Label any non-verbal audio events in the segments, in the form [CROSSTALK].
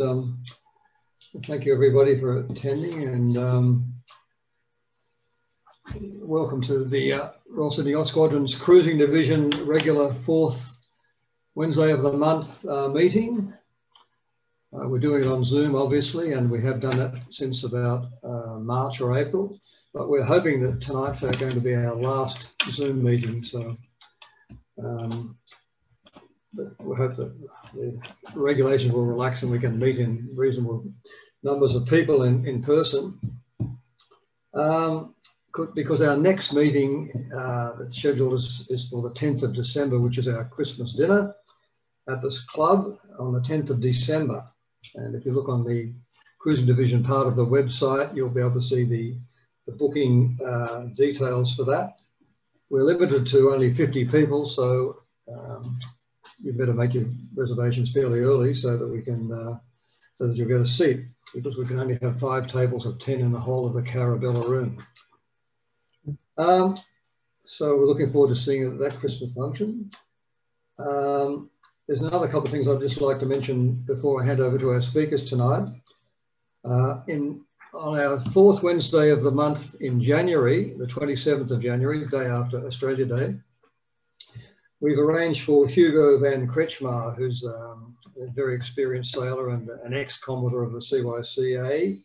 Um, thank you everybody for attending and um, welcome to the uh, Royal Sydney Yacht Squadron's Cruising Division regular fourth Wednesday of the month uh, meeting. Uh, we're doing it on Zoom obviously and we have done it since about uh, March or April but we're hoping that tonight's going to be our last Zoom meeting so um, we hope that the regulations will relax and we can meet in reasonable numbers of people in, in person. Um, because our next meeting uh, that's scheduled is, is for the 10th of December, which is our Christmas dinner at this club on the 10th of December. And if you look on the cruising division part of the website, you'll be able to see the, the booking uh, details for that. We're limited to only 50 people, so um, you better make your reservations fairly early so that we can, uh, so that you'll get a seat because we can only have five tables of 10 in the whole of the Carabella room. Um, so we're looking forward to seeing that Christmas function. Um, there's another couple of things I'd just like to mention before I hand over to our speakers tonight. Uh, in, on our fourth Wednesday of the month in January, the 27th of January, day after Australia Day, We've arranged for Hugo van Kretschmar, who's um, a very experienced sailor and an ex-commodore of the CYCA.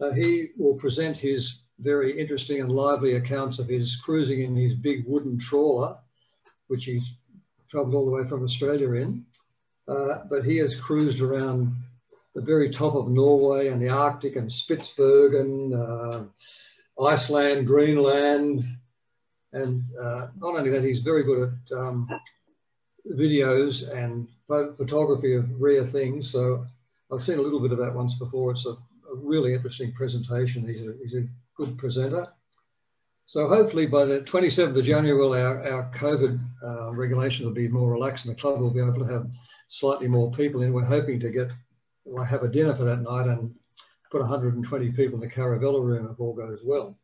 Uh, he will present his very interesting and lively accounts of his cruising in his big wooden trawler, which he's travelled all the way from Australia in. Uh, but he has cruised around the very top of Norway and the Arctic and Spitsbergen, uh, Iceland, Greenland, and uh, not only that, he's very good at um, videos and photography of rare things. So I've seen a little bit of that once before. It's a, a really interesting presentation. He's a, he's a, good presenter. So hopefully by the 27th of January, well, our, our COVID uh, regulations will be more relaxed and the club will be able to have slightly more people in. We're hoping to get, we'll have a dinner for that night and put 120 people in the Carabella room if all goes well.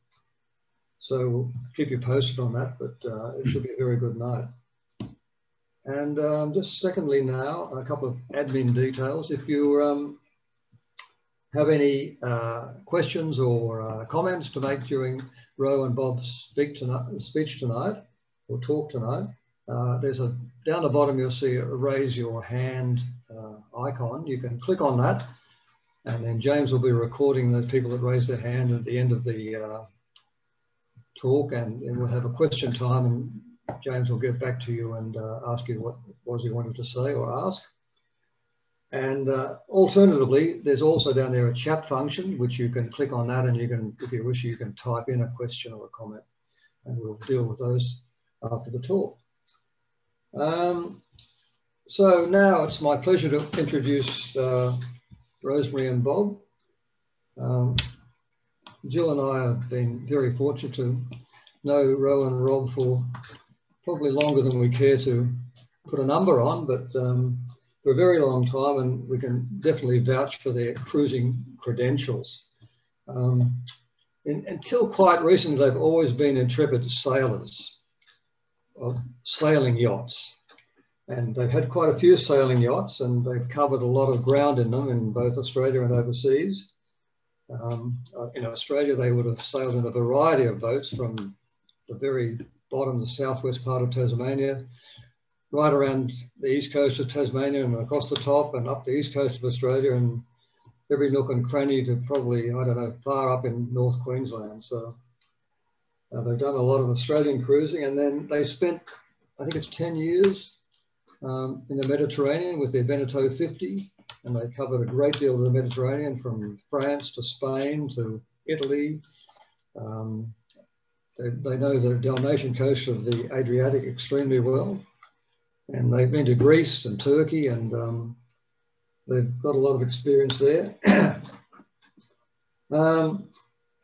So we'll keep you posted on that, but uh, it should be a very good night. And um, just secondly now, a couple of admin details. If you um, have any uh, questions or uh, comments to make during Ro and Bob's tonight, speech tonight or talk tonight, uh, there's a, down the bottom you'll see a raise your hand uh, icon. You can click on that and then James will be recording the people that raise their hand at the end of the uh, talk and, and, we'll have a question time and James will get back to you and uh, ask you what was he wanted to say or ask. And uh, alternatively, there's also down there a chat function, which you can click on that and you can, if you wish, you can type in a question or a comment and we'll deal with those after the talk. Um, so now it's my pleasure to introduce uh, Rosemary and Bob. Um, Jill and I have been very fortunate to know Rowan and Rob for probably longer than we care to put a number on, but um, for a very long time, and we can definitely vouch for their cruising credentials. Um, in, until quite recently, they've always been intrepid sailors of sailing yachts. And they've had quite a few sailing yachts and they've covered a lot of ground in them in both Australia and overseas. Um, uh, in Australia, they would have sailed in a variety of boats from the very bottom, the southwest part of Tasmania, right around the east coast of Tasmania and across the top and up the east coast of Australia and every nook and cranny to probably, I don't know, far up in North Queensland. So uh, they've done a lot of Australian cruising and then they spent, I think it's 10 years um, in the Mediterranean with their Beneteau 50 and they covered a great deal of the Mediterranean from France to Spain to Italy. Um, they, they, know the Dalmatian coast of the Adriatic extremely well. And they've been to Greece and Turkey and um, they've got a lot of experience there. [COUGHS] um,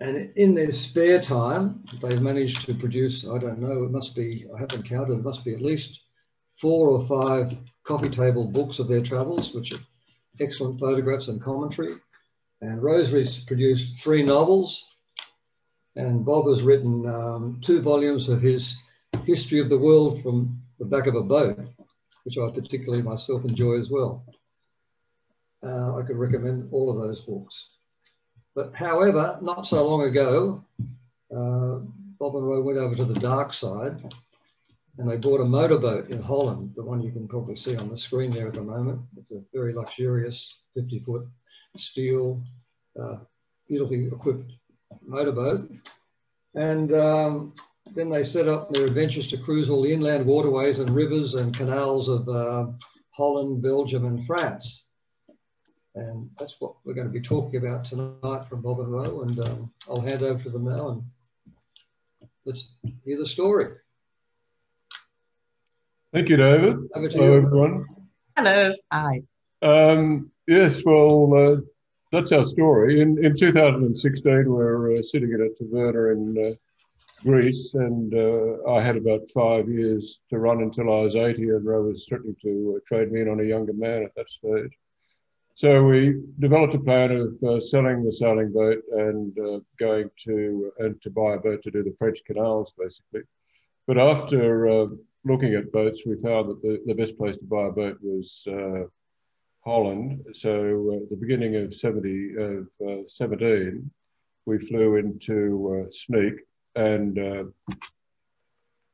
and in their spare time, they've managed to produce, I don't know, it must be, I haven't counted, it must be at least four or five coffee table books of their travels, which are excellent photographs and commentary. And Rosary's produced three novels. And Bob has written um, two volumes of his History of the World from the back of a boat, which I particularly myself enjoy as well. uh, I could recommend all of those books. But however, not so long ago, uh, Bob and Roe went over to the dark side and they bought a motorboat in Holland, the one you can probably see on the screen there at the moment. It's a very luxurious 50 foot steel, uh, beautifully equipped motorboat. And um, then they set up their adventures to cruise all the inland waterways and rivers and canals of uh, Holland, Belgium, and France. And that's what we're going to be talking about tonight from Bob and Roe. And um, I'll hand over to them now and let's hear the story. Thank you, David. Hello, you. everyone. Hello. Hi. Um, yes, well, uh, that's our story. In, in 2016, we're uh, sitting at a taverna in uh, Greece, and uh, I had about five years to run until I was 80, and Ro was threatening to uh, trade me in on a younger man at that stage. So we developed a plan of uh, selling the sailing boat and uh, going to and to buy a boat to do the French canals, basically. But after uh, looking at boats, we found that the, the best place to buy a boat was uh, Holland. So uh, at the beginning of 70 of uh, 17, we flew into uh, Sneek and uh,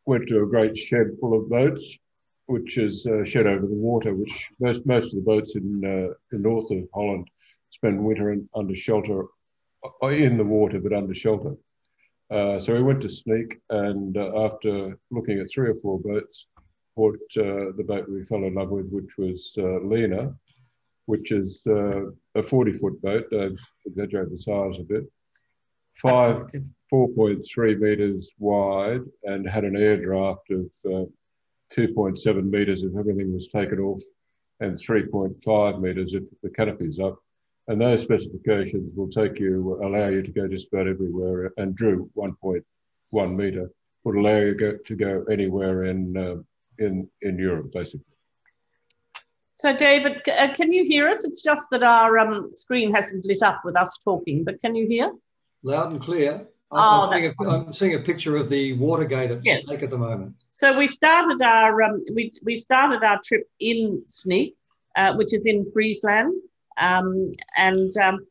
went to a great shed full of boats, which is a shed over the water, which most most of the boats in uh, the north of Holland spend winter in, under shelter, uh, in the water, but under shelter. Uh, so we went to Sneek, and uh, after looking at three or four boats, bought uh, the boat we fell in love with, which was uh, Lena, which is a 40 foot boat. I've exaggerated the size a bit. Five, 4.3 meters wide, and had an air draft of uh, 2.7 meters if everything was taken off, and 3.5 meters if the canopy's up. And those specifications will take you, allow you to go just about everywhere, and drew 1.1 meter would allow you go, to go anywhere in, uh, in, in Europe, basically. So, David, uh, can you hear us? It's just that our um, screen hasn't lit up with us talking, but can you hear? Loud and clear. Oh, I'm, seeing, a, I'm seeing a picture of the Watergate at Yes. Sneek at the moment. So we started our um, we we started our trip in Sneek, uh, which is in Friesland, um, and um,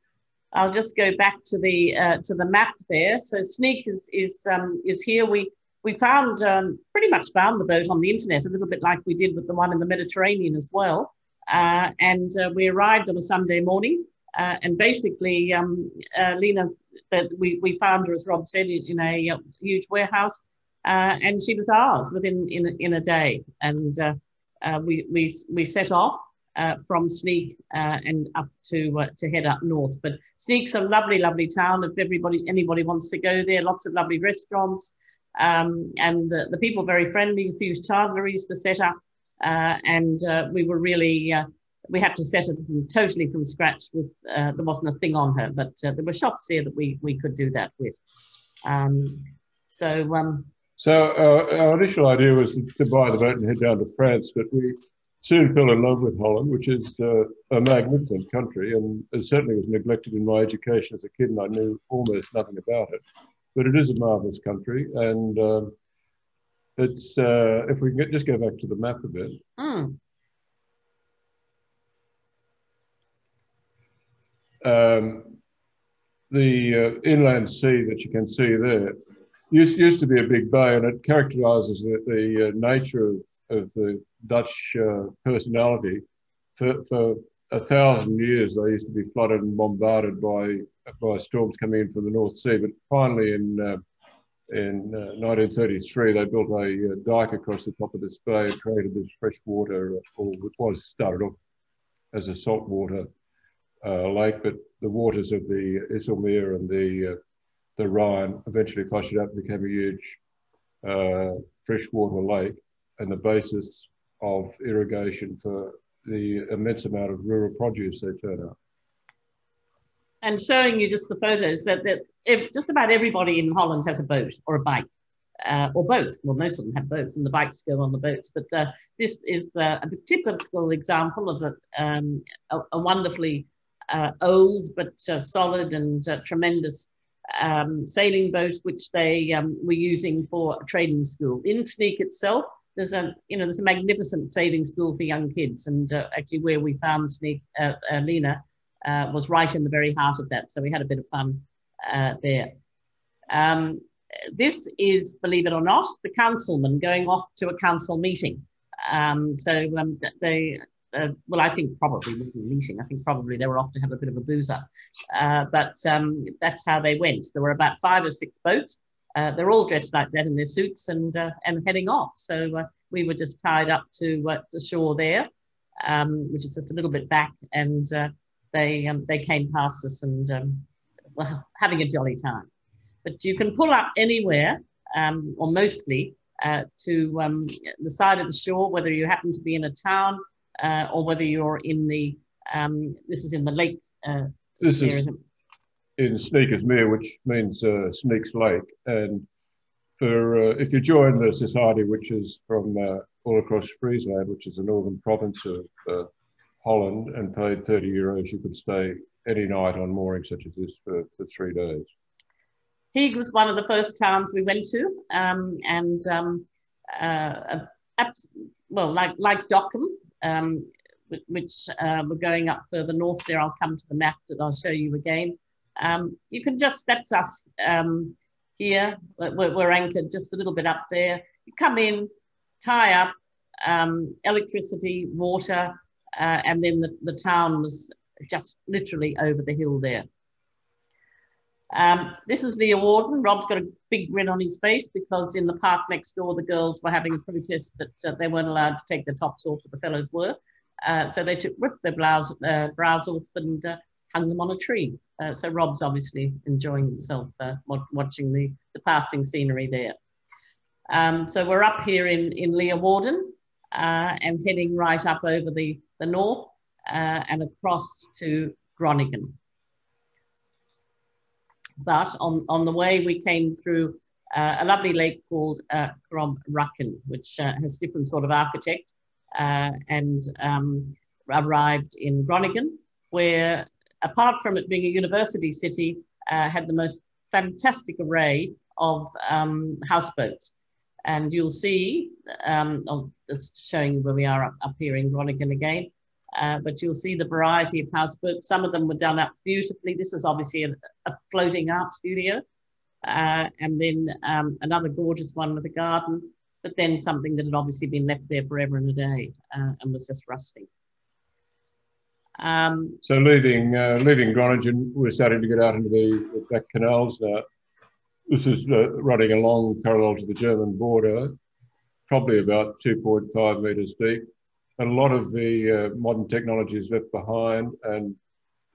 I'll just go back to the uh, to the map there. So Sneek is is um, is here. We we found um, pretty much found the boat on the internet, a little bit like we did with the one in the Mediterranean as well. Uh, and uh, we arrived on a Sunday morning, uh, and basically um, uh, Lena that we, we found her, as Rob said, in, in a uh, huge warehouse, and she was ours within in, a- in a day. And we, we, we set off uh, from Sneek uh, and up to uh, to head up north. But Sneek's a lovely, lovely town. If everybody anybody wants to go there, lots of lovely restaurants, um, and the, the people very friendly. A few to set up, uh, and uh, we were really. Uh, we had to set it from, totally from scratch. With there wasn't a thing on her, but there were shops there that we we could do that with. Um, so um, So our initial idea was to buy the boat and head down to France, but we soon fell in love with Holland, which is uh, a magnificent country and it certainly was neglected in my education as a kid, and I knew almost nothing about it. But it is a marvelous country, and um, it's uh, if we can get, just go back to the map a bit. mm, um, the uh, inland sea that you can see there used, used to be a big bay and it characterizes the, the uh, nature of, of the Dutch uh, personality. For, for a thousand years, they used to be flooded and bombarded by, by storms coming in from the North Sea. But finally, in, uh, in uh, 1933, they built a uh, dike across the top of this bay and created this fresh water, or it was started off as a saltwater uh, lake, but the waters of the IJsselmeer and the uh, the Rhine eventually flushed it up and became a huge uh, freshwater lake and the basis of irrigation for the immense amount of rural produce they turn out. and showing you just the photos that, that if just about everybody in Holland has a boat or a bike. Uh, or both. Well, most of them have both, and the bikes go on the boats. But uh, this is uh, a typical example of a, um, a, a wonderfully uh, old but uh, solid and uh, tremendous um, sailing boat, which they um, were using for a trading school. In Sneek itself, there's a you know there's a magnificent sailing school for young kids, and uh, actually where we found Sneek uh, uh, Lena uh, was right in the very heart of that. So we had a bit of fun uh, there. Um, this is, believe it or not, the councilman going off to a council meeting. Um, so um, they, uh, well, I think probably meeting. I think probably they were off to have a bit of a booze up. But um, that's how they went. There were about five or six boats. Uh, they're all dressed like that in their suits and uh, and heading off. So uh, we were just tied up to uh, the shore there, um, which is just a little bit back, and they um, they came past us and um, well, [LAUGHS] having a jolly time. But you can pull up anywhere, um, or mostly, uh, to um, the side of the shore, whether you happen to be in a town uh, or whether you're in the, um, this is in the lake. Uh, this is in Sneekermeer, which means uh, Sneek's Lake. And for uh, if you join the society, which is from uh, all across Friesland, which is the northern province of Holland, and paid 30 euros, you could stay any night on mooring such as this for, for three days. He was one of the first towns we went to, um, and um, uh, well, like like Dokkum, um, which uh, we're going up further north there. I'll come to the map that I'll show you again. Um, you can just that's us um, here. We're, we're, anchored just a little bit up there. You come in, tie up, um, electricity, water, uh, and then the, the town was just literally over the hill there. Um, this is Leeuwarden. Rob's got a big grin on his face because in the park next door, the girls were having a protest that uh, they weren't allowed to take their tops off, but the fellows were. Uh, so they took, ripped their blouse, uh, brows off and uh, hung them on a tree. Uh, so Rob's obviously enjoying himself uh, watching the, the passing scenery there. Um, so we're up here in, in Leeuwarden and heading right up over the, the north and across to Groningen. But on, on the way, we came through uh, a lovely lake called uh, Racken, which uh, has different sort of architect, uh, and um, arrived in Groningen, where apart from it being a university city, uh, had the most fantastic array of um, houseboats. And you'll see, um, I'm just showing you where we are up, up here in Groningen again, uh, but you'll see the variety of houseboats. Some of them were done up beautifully. This is obviously a, a floating art studio. Uh, and then um, another gorgeous one with a garden, but then something that had obviously been left there forever and a day uh, and was just rusting. Um, so leaving uh, leaving Groningen, we're starting to get out into the, the back canals now. This is uh, running along parallel to the German border, probably about 2.5 metres deep And a lot of the uh, modern technology is left behind, and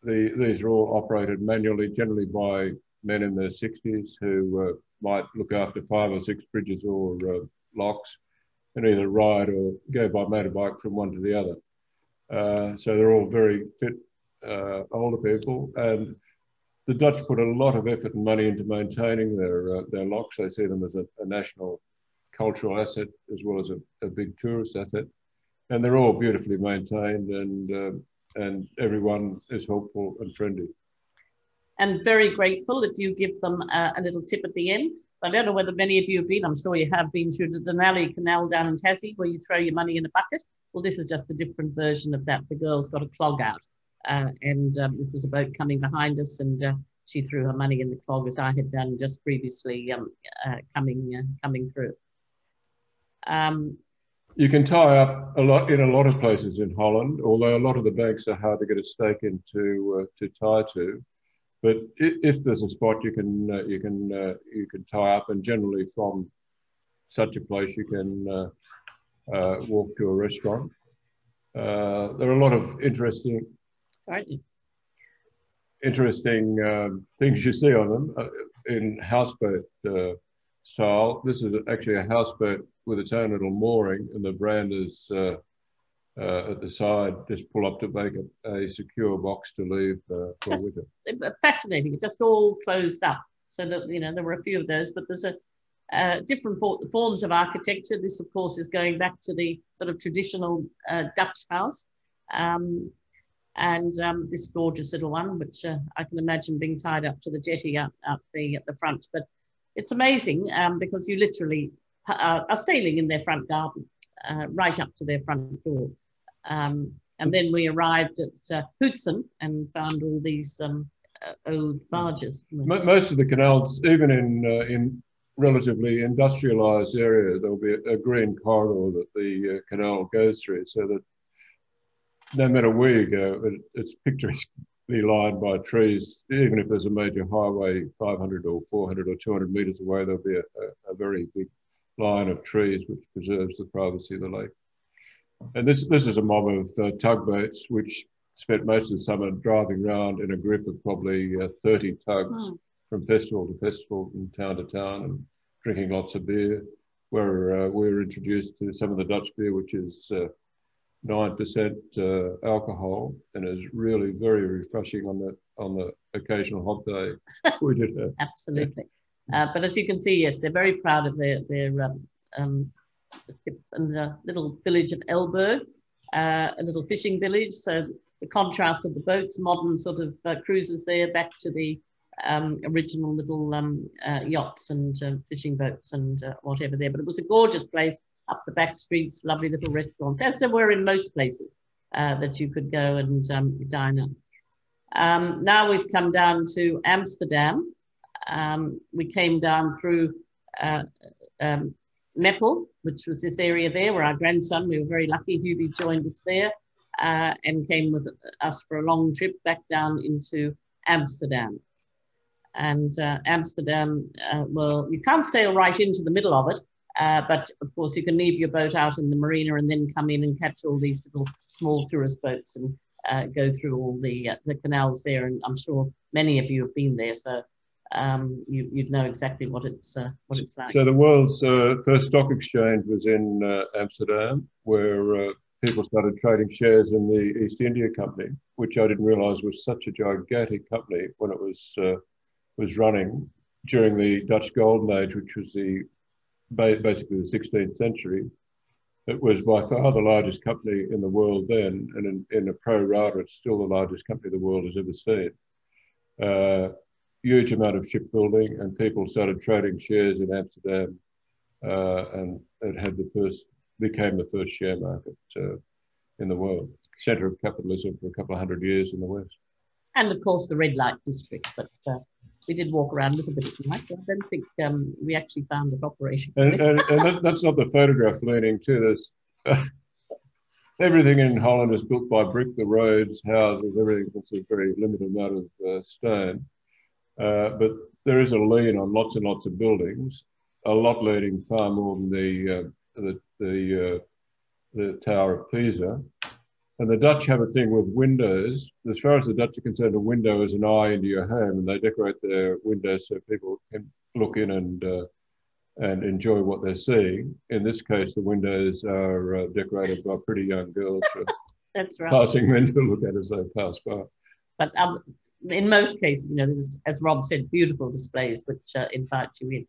the, these are all operated manually, generally by men in their 60s who uh, might look after five or six bridges or uh, locks and either ride or go by motorbike from one to the other. Uh, so they're all very fit uh, older people, and the Dutch put a lot of effort and money into maintaining their uh, their locks. They see them as a, a national cultural asset as well as a, a big tourist asset and they're all beautifully maintained, and uh, and everyone is helpful and friendly. And very grateful if you give them a, a little tip at the end. I don't know whether many of you have been. I'm sure you have been through the Dunalley Canal down in Tassie, where you throw your money in a bucket. Well, this is just a different version of that. The girl's got a clog out, uh, and um, this was a boat coming behind us, and uh, she threw her money in the clog as I had done just previously um, uh, coming uh, coming through. Um, you can tie up a lot in a lot of places in Holland, although a lot of the banks are hard to get a stake into uh, to tie to. But if, there's a spot you can uh, you can you can tie up, and generally from such a place you can uh, uh, walk to a restaurant. Uh, there are a lot of interesting, interesting um, things you see on them in houseboat style. This is actually a houseboat with its own little mooring, and the brand is uh, uh, at the side. Just pull up to make a, a secure box to leave uh, for just winter. Fascinating. It just all closed up. So that you know there were a few of those, but there's a uh, different for forms of architecture. This, of course, is going back to the sort of traditional uh, Dutch house. Um, and um, this gorgeous little one, which uh, I can imagine being tied up to the jetty up, up the, at the front. But it's amazing um, because you literally uh, are sailing in their front garden, uh, right up to their front door. Um, and then we arrived at uh, Hootson and found all these um, old barges. Most of the canals, even in in relatively industrialized area, there'll be a, a green corridor that the uh, canal goes through, so that no matter where you go, it, it's picturesquely lined by trees. Even if there's a major highway 500 or 400 or 200 meters away, there'll be a, a, a very big line of trees which preserves the privacy of the lake. And this, this is a mob of uh, tugboats which spent most of the summer driving around in a group of probably uh, 30 tugs mm. From festival to festival and town to town and drinking lots of beer. Where uh, we were introduced to some of the Dutch beer, which is 9% uh, uh, alcohol and is really very refreshing on the, on the occasional hot day. [LAUGHS] we did have. Absolutely. Uh, but as you can see, yes, they're very proud of their, their um, um, ships and the little village of Elburg, uh, a little fishing village. So the contrast of the boats, modern sort of uh, cruisers there, back to the um, original little um, uh, yachts and uh, fishing boats and uh, whatever there. But it was a gorgeous place up the back streets, lovely little restaurants, as there were in most places uh, that you could go and um, dine at. Um, now we've come down to Amsterdam. Um, we came down through uh, um, Meppel, which was this area there where our grandson, we were very lucky, Hubie joined us there and came with us for a long trip back down into Amsterdam. And uh, Amsterdam, uh, well, you can't sail right into the middle of it, uh, but of course you can leave your boat out in the marina and then come in and catch all these little small tourist boats and uh, go through all the uh, the canals there. And I'm sure many of you have been there, so um, you, would know exactly what it's uh, what it's like. So the world's first stock exchange was in Amsterdam, where people started trading shares in the East India Company, which I didn't realise was such a gigantic company when it was was running during the Dutch Golden Age, which was the basically the 16th century. It was by far the largest company in the world then, and in, in a pro rata, it's still the largest company the world has ever seen. Uh, huge amount of shipbuilding, and people started trading shares in Amsterdam, uh, and it had the first became the first share market uh, in the world, centre of capitalism for a couple of hundred years in the West. And of course, the red light district, but uh, we did walk around a little bit at night. I don't think um, we actually found it operation. And, and, and that, that's not the photograph leaning too. There's uh, [LAUGHS] everything in Holland is built by brick. The roads, houses, everything. It's a very limited amount of uh, stone. Uh, but there is a lean on lots and lots of buildings, a lot leaning far more than the, uh, the, the, uh, the Tower of Pisa. And the Dutch have a thing with windows. As far as the Dutch are concerned, a window is an eye into your home, and they decorate their windows so people can look in and uh, and enjoy what they're seeing. In this case, the windows are uh, decorated by pretty young girls. [LAUGHS] That's right. Passing men to look at as they pass by. But um, in most cases, you know, there's, as Rob said, beautiful displays which uh, invite you in.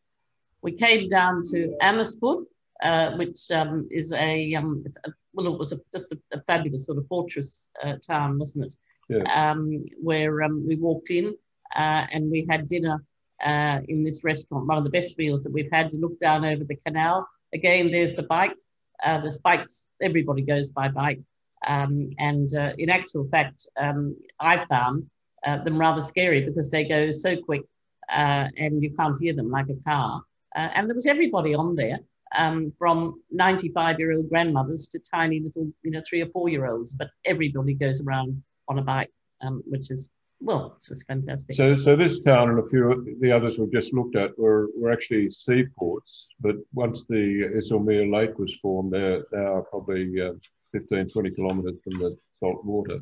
We came down to Amersfoort, uh, which um, is a, um, a, well, it was a, just a, a, fabulous sort of fortress uh, town, wasn't it? Yeah. Um, where um, we walked in uh, and we had dinner uh, in this restaurant, one of the best meals that we've had. You look down over the canal. Again, there's the bike. Uh, there's bikes. Everybody goes by bike. Um, and in actual fact, um, I found uh, them rather scary because they go so quick uh, and you can't hear them like a car. Uh, and there was everybody on there, um, from 95 year old grandmothers to tiny little, you know, three or four year olds, but everybody goes around on a bike, um, which is, well, it was fantastic. So, so this town and a few of the others we've just looked at were, were actually seaports, but once the IJsselmeer Lake was formed, they're, they are probably uh, 15, 20 kilometres from the salt water.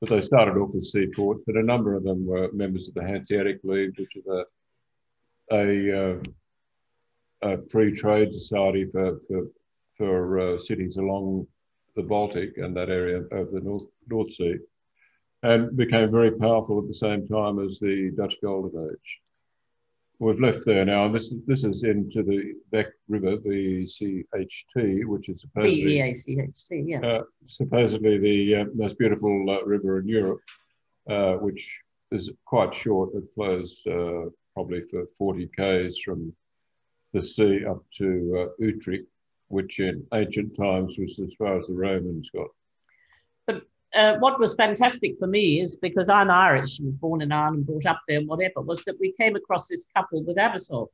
But they started off as seaports, but a number of them were members of the Hanseatic League, which is a, a, uh, a free trade society for, for, for uh, cities along the Baltic and that area of the North, North Sea, and became very powerful at the same time as the Dutch Golden Age we've left there now, and this this is into the Vecht River, the CHT, which is supposedly the EACHT, yeah, uh, supposedly the uh, most beautiful uh, river in Europe, uh, which is quite short. It flows uh, probably for 40 k's from the sea up to uh, Utrecht, which in ancient times was as far as the Romans got. But uh, what was fantastic for me is because I'm Irish, was born in Ireland, brought up there, and whatever, was that we came across this couple with Abyssal,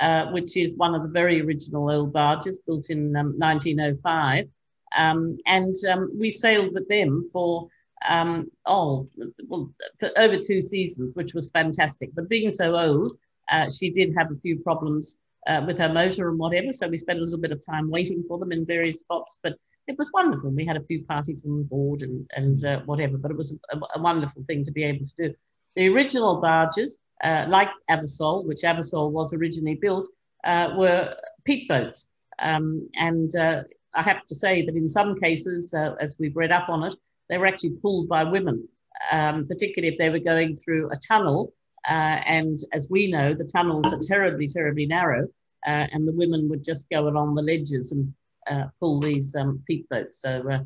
uh, which is one of the very original old barges built in um, 1905. Um, and um, we sailed with them for um, oh, well, for over two seasons, which was fantastic. But being so old, uh, she did have a few problems uh, with her motor and whatever. So we spent a little bit of time waiting for them in various spots. But it was wonderful. We had a few parties on board and, and uh, whatever. But it was a, a, wonderful thing to be able to do. The original barges, uh, like Abyssal, which Abyssal was originally built, uh, were peat boats. Um, and uh, I have to say that in some cases, as we've read up on it, they were actually pulled by women, um, particularly if they were going through a tunnel. Uh, and as we know, the tunnels are terribly, terribly narrow, uh, and the women would just go along the ledges and uh, pull these um, peat boats. So uh,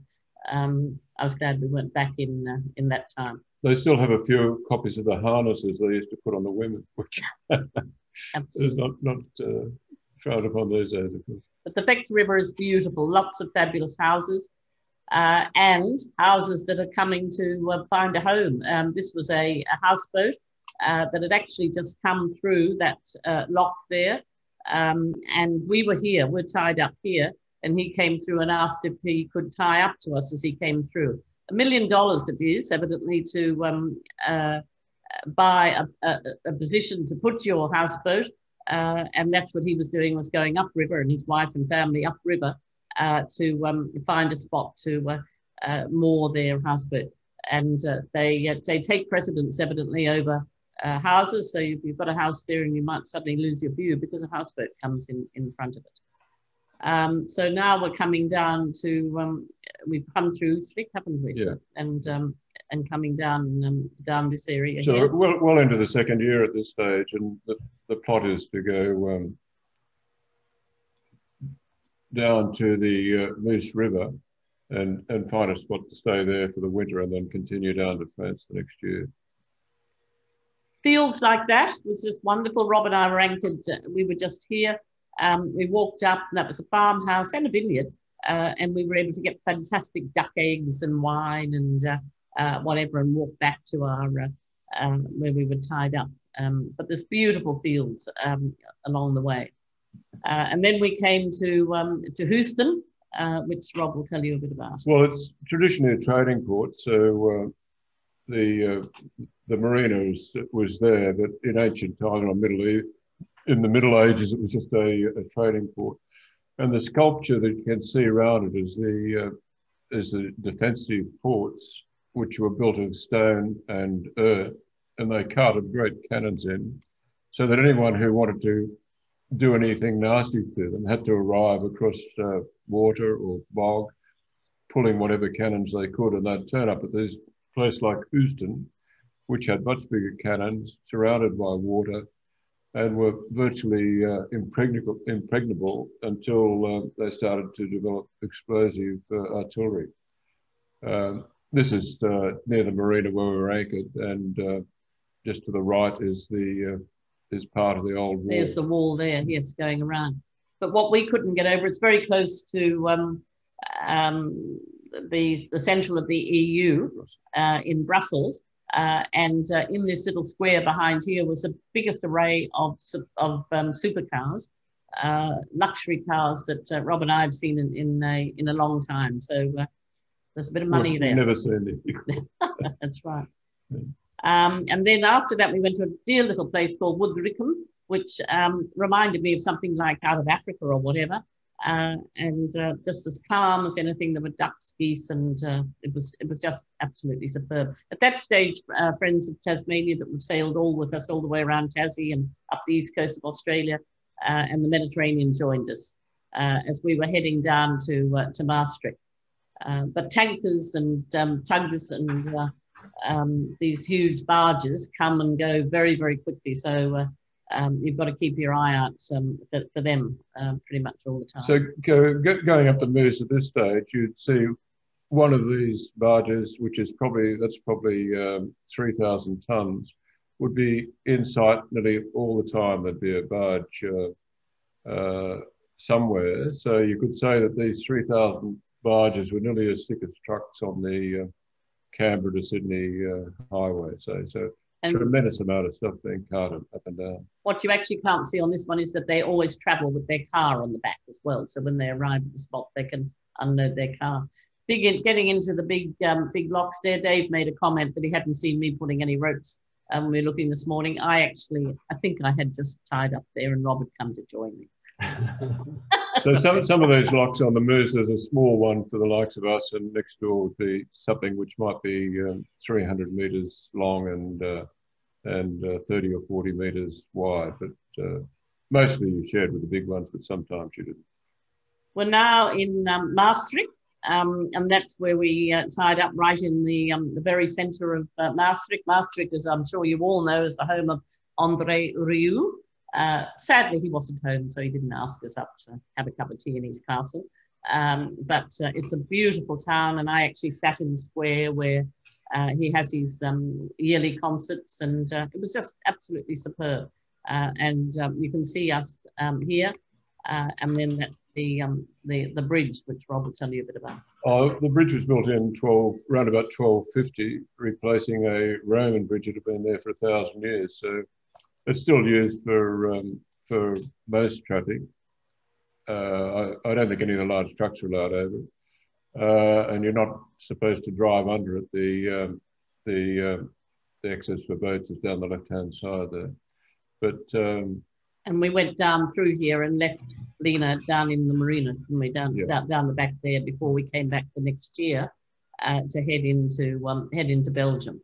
um, I was glad we weren't back in uh, in that time. They still have a few copies of the harnesses they used to put on the women, which [LAUGHS] [LAUGHS] is not not uh, frowned upon these days, of course. But the Vecht River is beautiful. Lots of fabulous houses uh, and houses that are coming to uh, find a home. Um, this was a, a houseboat uh, that had actually just come through that uh, lock there. Um, and we were here, we're tied up here. And he came through and asked if he could tie up to us as he came through. A million dollars it is, evidently, to um, uh, buy a, a, a, position to put your houseboat. Uh, and that's what he was doing, was going upriver and his wife and family upriver uh, to um, find a spot to uh, uh, moor their houseboat. And they, they take precedence evidently over houses. So if you've got a house there and you might suddenly lose your view because a houseboat comes in, in front of it. Um, so now we're coming down to um, we've come through Slick, haven't we? Yeah. And um, and coming down um, down this area. So here. well well into the second year at this stage, and the, the plot is to go um, down to the uh, Meuse River and, and find a spot to stay there for the winter and then continue down to France the next year. Fields like that was just wonderful. Rob and I were anchored, we were just here. Um, we walked up, and that was a farmhouse and a vineyard, uh, and we were able to get fantastic duck eggs and wine and uh, uh whatever, and walk back to our uh, um, where we were tied up. Um, but there's beautiful fields um, along the way. Uh, and then we came to, um, to Heusden, uh, which Rob will tell you a bit about. Well, it's traditionally a trading port, so the uh, the marina was, there, but in ancient times, or Middle in the Middle Ages, it was just a, a, trading port. And the sculpture that you can see around it is the uh, is the defensive ports, which were built of stone and earth, and they carted great cannons in, so that anyone who wanted to do anything nasty to them, had to arrive across uh, water or bog, pulling whatever cannons they could, and they'd turn up at this place like Heusden, which had much bigger cannons, surrounded by water, and were virtually uh, impregnable, impregnable, until uh, they started to develop explosive uh, artillery. Um, this is uh, near the marina where we were anchored, and uh, just to the right is the is part of the old wall. There's the wall there, yes, going around. But what we couldn't get over, it's very close to um, um, the, the central of the EU uh, in Brussels. Uh, and uh, in this little square behind here was the biggest array of, of um, supercars, uh, luxury cars that uh, Rob and I have seen in, in, a, in a long time. So uh, there's a bit of money there. Never seen it. [LAUGHS] That's right. Yeah. Um, and then after that, we went to a dear little place called Woudrichem, which um, reminded me of something like out of Africa or whatever. Uh, and uh, just as calm as anything. There were ducks, geese, and uh, it was it was just absolutely superb. At that stage, uh, friends of Tasmania that have sailed all with us all the way around Tassie and up the east coast of Australia uh, and the Mediterranean joined us uh, as we were heading down to to Maastricht. but tankers and um, tugs and um, these huge barges come and go very, very quickly. So um, you've got to keep your eye out um, for, for, them um, pretty much all the time. So go, going up the Meuse at this stage, you'd see one of these barges, which is probably that's probably um, three thousand tons, would be in sight nearly all the time. There'd be a barge uh, uh, somewhere. So you could say that these 3,000 barges were nearly as thick as trucks on the uh, Canberra to Sydney uh, highway. So, so and tremendous amount of stuff being carted up and down. What you actually can't see on this one is that they always travel with their car on the back as well. So when they arrive at the spot, they can unload their car. Big, getting into the big um, big locks there, Dave made a comment that he hadn't seen me putting any ropes um, we were looking this morning. I actually, I think I had just tied up there and Rob had come to join me. [LAUGHS] [LAUGHS] so some, some of those locks on the Meuse, there's a small one for the likes of us, and next door would be something which might be um, 300 metres long and uh, and uh, 30 or 40 metres wide. But uh, mostly you shared with the big ones, but sometimes you didn't. We're now in um, Maastricht, um, and that's where we uh, tied up right in the um, the very centre of uh, Maastricht. Maastricht, as I'm sure you all know, is the home of Andre Rieu. Uh, sadly, he wasn't home, so he didn't ask us up to have a cup of tea in his castle. Um, but uh, it's a beautiful town, and I actually sat in the square where uh, he has his um, yearly concerts, and uh, it was just absolutely superb. and um, you can see us um, here. Uh, and then that's the, um, the the bridge, which Rob will tell you a bit about. Oh, the bridge was built in 12, around about 1250, replacing a Roman bridge that had been there for a thousand years. So it's still used for um, for most traffic. Uh, I, I, don't think any of the large trucks are allowed over it, uh, and you're not supposed to drive under it. The um, the um, the access for boats is down the left hand side there, but um, and we went down through here and left Lena down in the marina, we down, yeah. down down the back there before we came back the next year uh, to head into um, head into Belgium.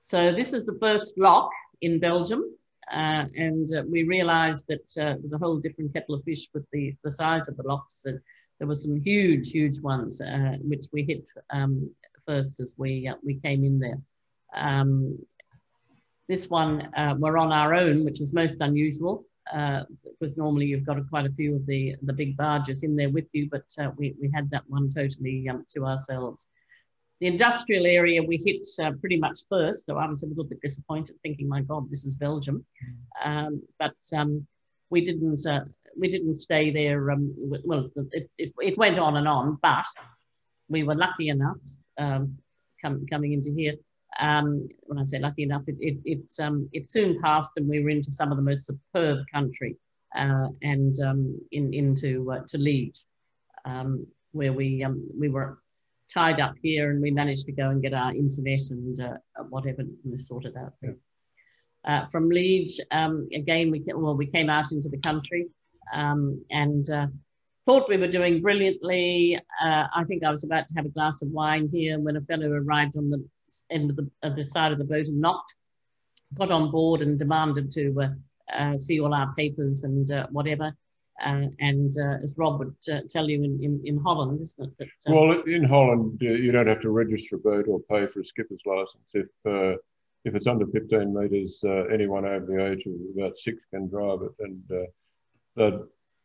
So this is the first lock in Belgium, uh, and uh, we realised that uh, it was a whole different kettle of fish with the the size of the locks. That there were some huge, huge ones uh, which we hit um, first as we we came in there. Um, this one, uh, we're on our own, which is most unusual uh, because normally you've got quite a few of the, the big barges in there with you, but uh, we, we had that one totally um, to ourselves. The industrial area we hit uh, pretty much first, so I was a little bit disappointed, thinking, "My God, this is Belgium," um, but um, we didn't uh, we didn't stay there. Um, well, it, it, it, went on and on, but we were lucky enough um, com- coming into here um, when I say lucky enough, it, it, it, um, it soon passed and we were into some of the most superb country uh, and in, into uh, to Liege, where we, we were tied up here and we managed to go and get our internet and uh, whatever was sorted out there. Uh, from Liege, um, again, we, well, we came out into the country and uh, thought we were doing brilliantly. Uh, I think I was about to have a glass of wine here when a fellow arrived on the end of the, of the side of the boat and knocked, got on board and demanded to uh, uh, see all our papers and uh, whatever. Uh, and uh, as Rob would uh, tell you in, in, in, Holland, isn't it? That, well, in Holland, you don't have to register a boat or pay for a skipper's license. If if it's under 15 metres, anyone over the age of about six can drive it. And they'd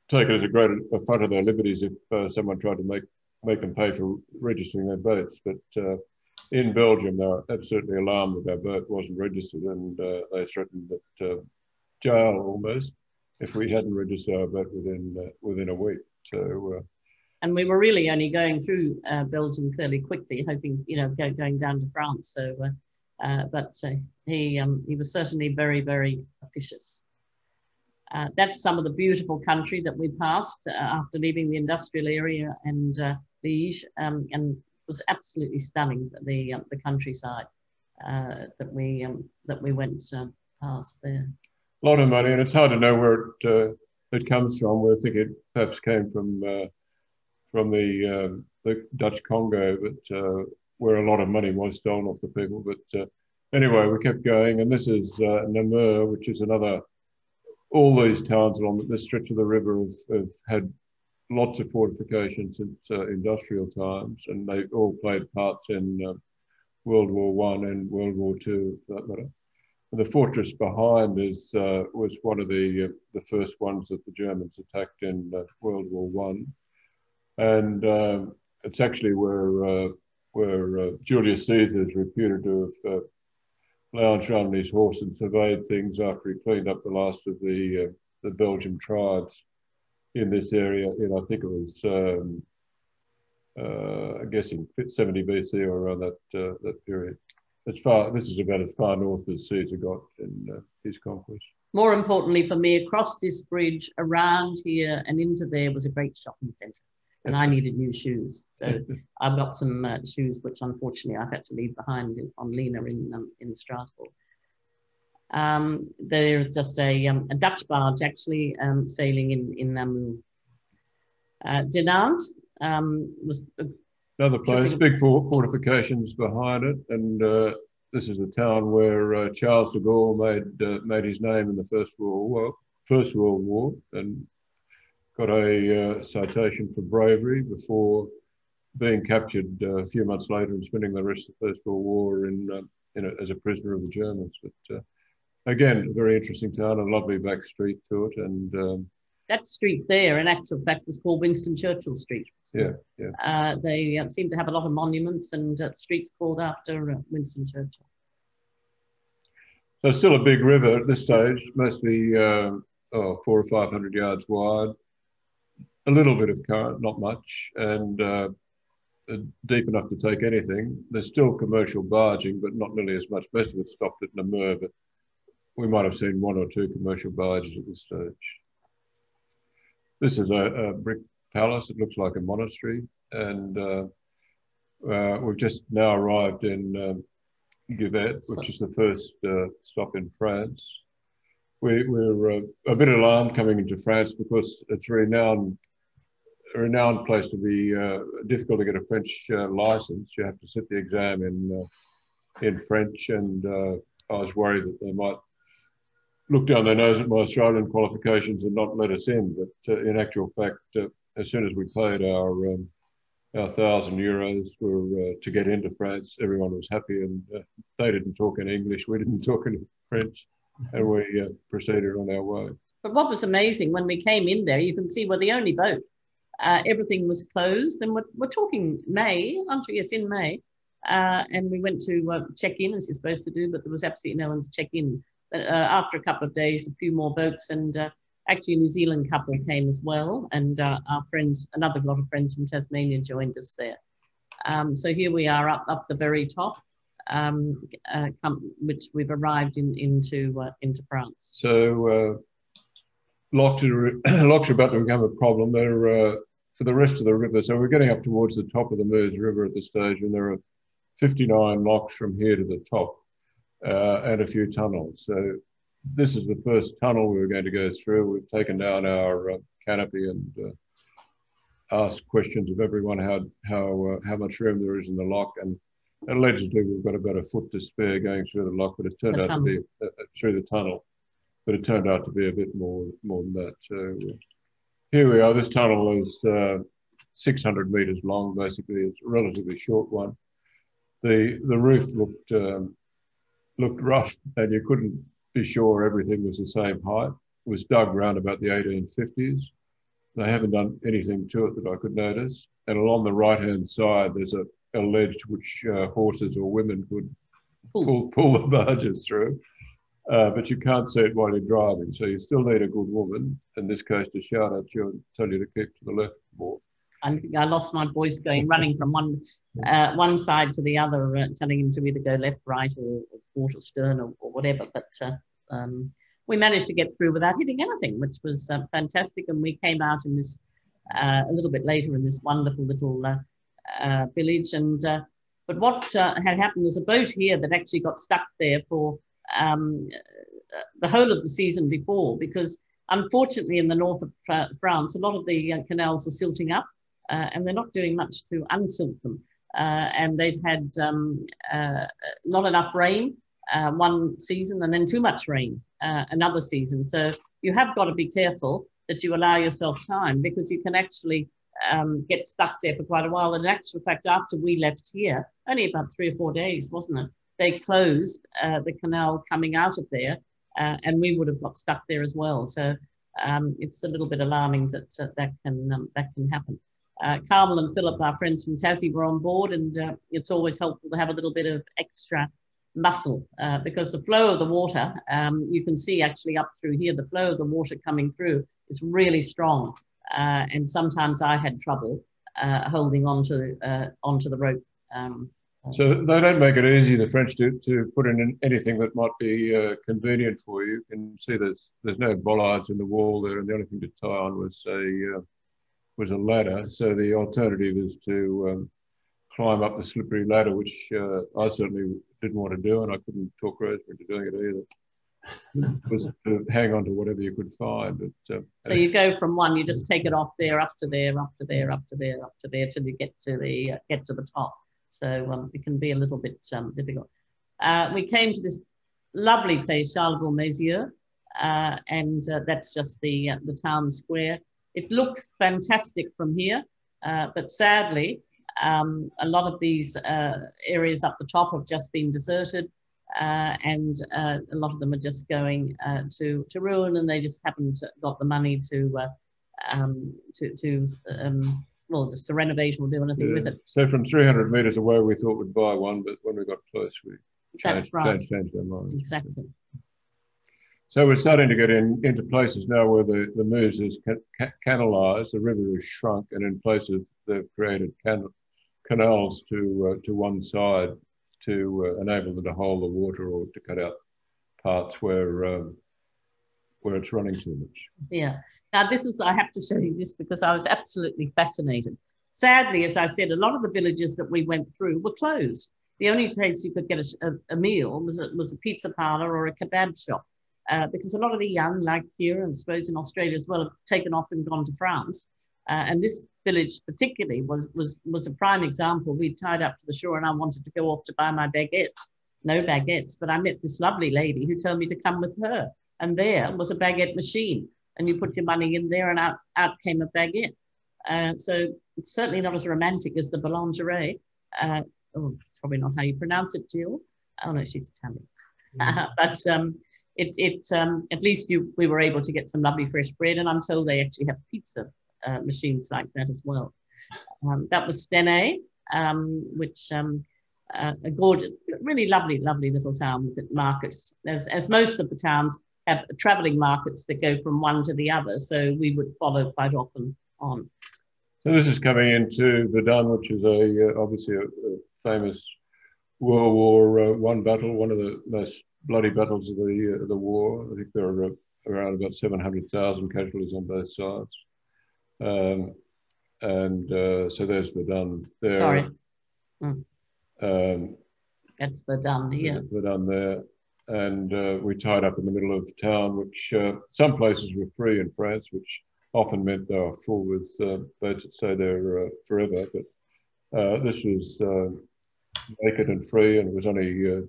take it as a great affront of their liberties if someone tried to make make them pay for registering their boats. But in Belgium, they were absolutely alarmed that our boat wasn't registered, and uh, they threatened that uh, jail almost if we hadn't registered our boat within uh, within a week. So. Uh, and we were really only going through uh, Belgium fairly quickly, hoping, you know, go, going down to France. So, uh, but he um, he was certainly very, very officious. that's some of the beautiful country that we passed after leaving the industrial area and Liege, um, and was absolutely stunning. The um, the countryside uh, that we um, that we went uh, past there. A lot of money, and it's hard to know where it uh, it comes from. We think it perhaps came from uh, from the um, the Dutch Congo, but uh, where a lot of money was stolen off the people. But uh, anyway, we kept going, and this is Namur, which is another. All these towns along this stretch of the river have, have had lots of fortifications since uh, industrial times, and they all played parts in uh, World War One and World War Two, for that matter. The fortress behind is uh, was one of the uh, the first ones that the Germans attacked in uh, World War One, and um, it's actually where uh, where Julius Caesar is reputed to have lounged on his horse and surveyed things after he cleaned up the last of the the Belgian tribes in this area in, I think it was, um, uh, I guess in 70 BC or around that, uh, that period. As far, this is about as far north as Caesar got in uh, his conquest. More importantly for me, across this bridge, around here and into there was a great shopping centre. And I needed new shoes. So [LAUGHS] I've got some uh, shoes which unfortunately I've had to leave behind in, on Lena in, um, in Strasbourg. Um, there's just a, um, a, Dutch barge actually um, sailing in, in Namur. Uh, Dinant um, was another place, big fortifications behind it, and uh, this is the town where uh, Charles de Gaulle made uh, made his name in the First World War, First World War, and got a uh, citation for bravery before being captured uh, a few months later and spending the rest of the First World War in, uh, in a, as a prisoner of the Germans. But again, a very interesting town, a lovely back street to it, and um, that street there, in actual fact, was called Winston Churchill Street. Yeah, yeah. Uh, they uh, seem to have a lot of monuments and uh, streets called after uh, Winston Churchill. So it's still a big river at this stage, mostly uh, oh, four or five hundred yards wide. A little bit of current, not much, and uh, deep enough to take anything. There's still commercial barging, but not nearly as much. Most of it stopped at Namur, but we might have seen one or two commercial barges at this stage. This is a, a brick palace. It looks like a monastery. And uh, uh, we've just now arrived in um, Givet, which is the first uh, stop in France. We, are uh, a bit alarmed coming into France because it's a renowned, place to be uh, difficult to get a French uh, license. You have to sit the exam in, in French, and I was worried that they might look down their nose at my Australian qualifications and not let us in. But uh, in actual fact, uh, as soon as we paid our um, our thousand euros for uh, to get into France, everyone was happy, and uh, they didn't talk in English, we didn't [LAUGHS] talk in French, and we uh, proceeded on our way. But what was amazing when we came in there, you can see we're the only boat. Uh, everything was closed, and we're, we're talking May, aren't we? Yes, in May. and we went to check in as you're supposed to do, but there was absolutely no one to check in uh, after a couple of days, a few more boats, and uh, actually a New Zealand couple came as well, and uh, our friends, another lot of friends from Tasmania joined us there. Um, so here we are up up the very top, um, uh, which we've arrived in into uh, into France. So uh, locks [COUGHS] are about to become a problem. They're for the rest of the river. So we're getting up towards the top of the Meuse River at this stage, and there are 59 locks from here to the top uh, and a few tunnels. So this is the first tunnel we were going to go through. We've taken down our uh, canopy and uh, asked questions of everyone how how uh, how much room there is in the lock, and allegedly we've got about a foot to spare going through the lock, but it turned the out tunnel. to be uh, uh, through the tunnel, but it turned out to be a bit more more than that. So here we are. This tunnel is 600 meters long. Basically, it's a relatively short one. The the roof looked um, looked rough and you couldn't be sure everything was the same height. It was dug around about the 1850s. They haven't done anything to it that I could notice. And along the right hand side, there's a, a ledge which uh, horses or women could pull, pull the barges through. Uh, but you can't see it while you're driving. So you still need a good woman, in this case, to shout at you and tell you to keep to the left more. I think I lost my voice going running from one uh, one side to the other, uh, telling him to either go left, right, or, or port or stern or, or whatever. But uh, um, we managed to get through without hitting anything, which was uh, fantastic. And we came out in this uh, a little bit later in this wonderful little uh, village. And but what had happened was a boat here that actually got stuck there for um, the whole of the season before because unfortunately in the north of France, a lot of the canals are silting up uh, and they're not doing much to unsilt them. Uh, and they've had um, uh, not enough rain uh, one season and then too much rain uh, another season. So you have got to be careful that you allow yourself time because you can actually um, get stuck there for quite a while. And in actual fact, after we left here, only about three or four days, wasn't it? They closed uh, the canal coming out of there, and we would have got stuck there as well. So um, it's a little bit alarming that that can um, that can happen uh, and Philip, our friends from Tassie, were on board, and uh, it's always helpful to have a little bit of extra muscle uh, because the flow of the water, um, you can see actually up through here, the flow of the water coming through is really strong. Uh, and sometimes I had trouble uh, holding onto, uh, onto the rope. Um, so they don't make it easy, the French, to, to put in anything that might be uh, convenient for you. You can see there's there's no bollards in the wall there, and the only thing to tie on was a uh, was a ladder. So the alternative is to um, climb up the slippery ladder, which uh, I certainly didn't want to do, and I couldn't talk Rosemary into doing it either. [LAUGHS] was to hang on to whatever you could find. But, uh, so you go from one, you just take it off there, up to there, up to there, up to there, up to there, till you get to the uh, get to the top. So um, it can be a little bit um, difficult. Uh, we came to this lovely place, Charleville-Mézières, uh, and uh, that's just the uh, the town square. It looks fantastic from here, uh, but sadly, um, a lot of these uh, areas up the top have just been deserted, and a lot of them are just going to to ruin, and they just haven't got the money to um, to to um, well, just a renovation or do anything yeah. with it. So from 300 metres away, we thought we'd buy one, but when we got close, we changed, That's right. changed, changed our minds. Exactly. So we're starting to get in, into places now where the, the Meuse is ca ca canalised, the river has shrunk, and in places they've created can canals to, uh, to one side to uh, enable them to hold the water or to cut out parts where um, where it's running too much. Yeah. Now, this is, I have to show you this because I was absolutely fascinated. Sadly, as I said, a lot of the villages that we went through were closed. The only place you could get a, a, a meal was a, was a pizza parlor or a kebab shop. Uh, because a lot of the young, like here and I suppose in Australia as well, have taken off and gone to France. Uh, and this village particularly was, was, was a prime example. We tied up to the shore and I wanted to go off to buy my baguette. No baguettes, but I met this lovely lady who told me to come with her and there was a baguette machine and you put your money in there and out, out came a baguette. Uh, so it's certainly not as romantic as the boulangerie. Uh, oh, it's probably not how you pronounce it, Jill. Oh no, she's Italian. Mm. [LAUGHS] but um, it, it um, at least you, we were able to get some lovely fresh bread, and I'm told they actually have pizza uh, machines like that as well. Um, that was Stenay, um, which um, uh, a gorgeous, really lovely, lovely little town with markets, as, as most of the towns have traveling markets that go from one to the other. So we would follow quite often on. So this is coming into Verdun, which is a uh, obviously a, a, famous World War uh, One battle, one of the most bloody battles of the uh, the war. I think there are around about seven hundred thousand casualties on both sides. Um, and uh, so there's Verdun there. Sorry. Mm. Um, That's Verdun, yeah. Verdun there and uh, we tied up in the middle of town, which uh, some places were free in France, which often meant they were full with uh, boats that stay there uh, forever. But uh, this was naked and free, and it was only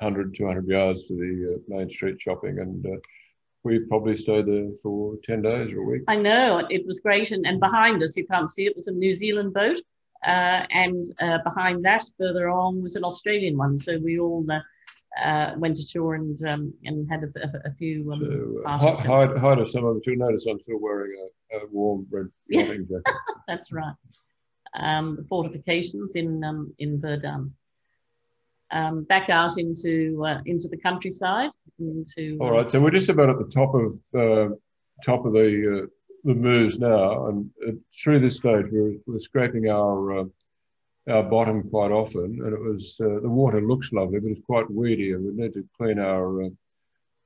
100, 200 yards to the main street shopping, and we probably stayed there for 10 days or a week. I know, it was great. And, and behind us, you can't see it, was a New Zealand boat. and behind that, further on, was an Australian one. So we all uh, went ashore and um, and had a, a, a few um, so, uh, hide, hide of some of it. You'll notice I'm still wearing a, a warm red [LAUGHS] jacket. That's right. Um, the fortifications in um, in Verdun. Um, back out into uh, into the countryside. Into all right. So we're just about at the top of uh, top of the uh, the Meuse now, and uh, through this stage we're, we're scraping our uh, our bottom quite often, and it was uh, the water looks lovely, but it's quite weedy, and we need to clean our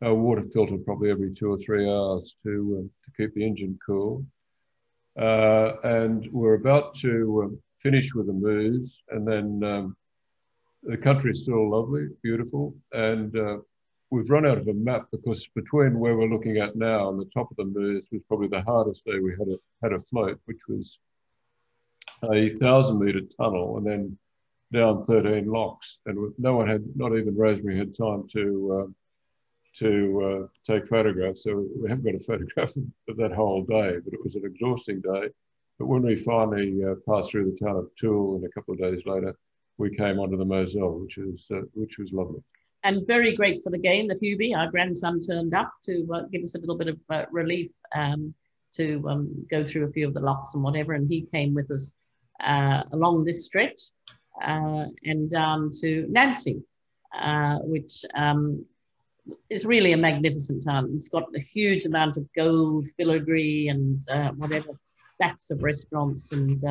our water filter probably every two or three hours to um, to keep the engine cool. And we're about to um, finish with the Meuse, and then um, the country is still lovely, beautiful, and uh, we've run out of a map because between where we're looking at now and the top of the Meuse was probably the hardest day we had a had a float, which was a thousand meter tunnel and then down 13 locks. And no one had, not even Rosemary, had time to uh, to uh, take photographs. So we haven't got a [LAUGHS] photograph of that whole day, but it was an exhausting day. But when we finally uh, passed through the town of Toul and a couple of days later, we came onto the Moselle, which is uh, which was lovely. And very grateful again that Hubie, our grandson, turned up to uh, give us a little bit of uh, relief um, to um, go through a few of the locks and whatever. And he came with us uh, along this stretch uh, and down to Nancy. uh, which um, is really a magnificent town. It's got a huge amount of gold filigree and whatever stacks of restaurants, and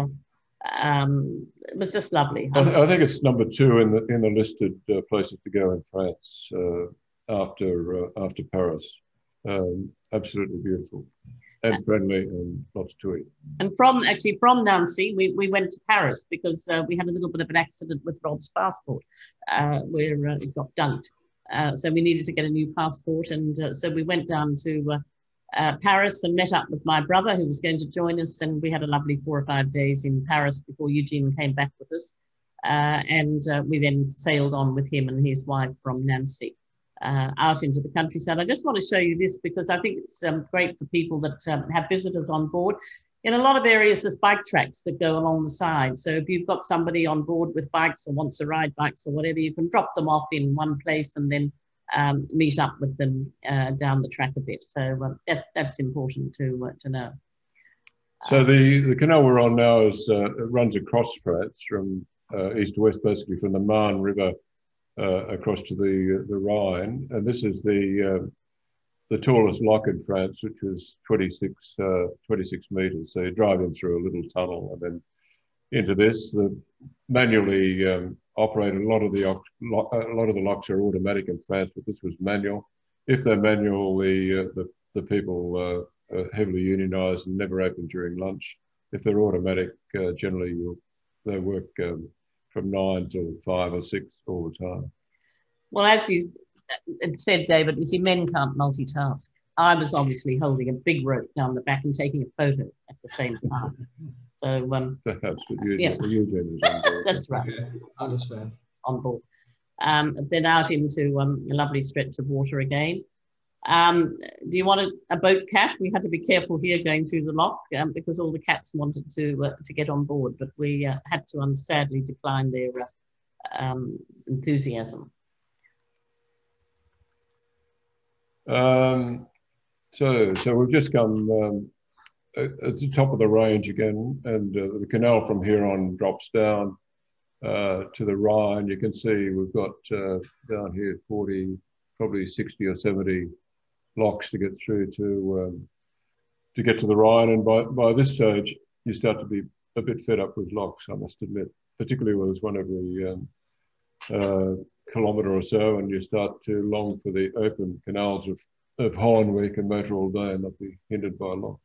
um, it was just lovely. I, th- I, think it's number two in the in the listed uh, places to go in France uh, after uh, after Paris. Um, absolutely beautiful and friendly and lots to eat. And from actually from Nancy, we, we went to Paris because uh, we had a little bit of an accident with Rob's passport uh, where uh, it got dunked. Uh, so we needed to get a new passport. And uh, so we went down to uh, Paris and met up with my brother who was going to join us. And we had a lovely four or five days in Paris before Eugene came back with us. and we then sailed on with him and his wife from Nancy uh, out into the countryside. I just want to show you this because I think it's um, great for people that um, have visitors on board. In a lot of areas, there's bike tracks that go along the side. So if you've got somebody on board with bikes or wants to ride bikes or whatever, you can drop them off in one place and then um, meet up with them uh, down the track a bit. So uh, that, that's important to, uh, to know. So the, the canal we're on now is, uh, runs across France from uh, east to west, basically from the Marne River uh, across to the the Rhine, and this is the the tallest lock in France, which is 26, uh, 26 meters. So you drive in through a little tunnel and then into this. The manually um, operated. A lot of the a lot of the locks are automatic in France, but this was manual. If they're manual, the uh, the, the people uh, are heavily unionised and never open during lunch. If they're automatic, uh, generally they work um, from nine to five or six all the time. Well, as you said, David, you see, men can't multitask. I was obviously holding a big rope down the back and taking a photo at the same time. So, um, [LAUGHS] perhaps with you, yeah. Eugene on. [LAUGHS] That's right. Yeah, understand. On board. Um, then out into um, a lovely stretch of water again. Um, do you want a, a, boat cache? We had to be careful here going through the lock um, because all the cats wanted to uh, to get on board, but we uh, had to um, sadly decline their uh, um, enthusiasm. Um, so, so we've just come um, at the top of the range again, and uh, the canal from here on drops down uh, to the Rhine. You can see we've got uh, down here 40, probably 60 or 70 locks to get through to um, to get to the Rhine. And by, by this stage, you start to be a bit fed up with locks, I must admit, particularly when there's one every um, uh, kilometre or so, and you start to long for the open canals of, of Holland where you can motor all day and not be hindered by locks.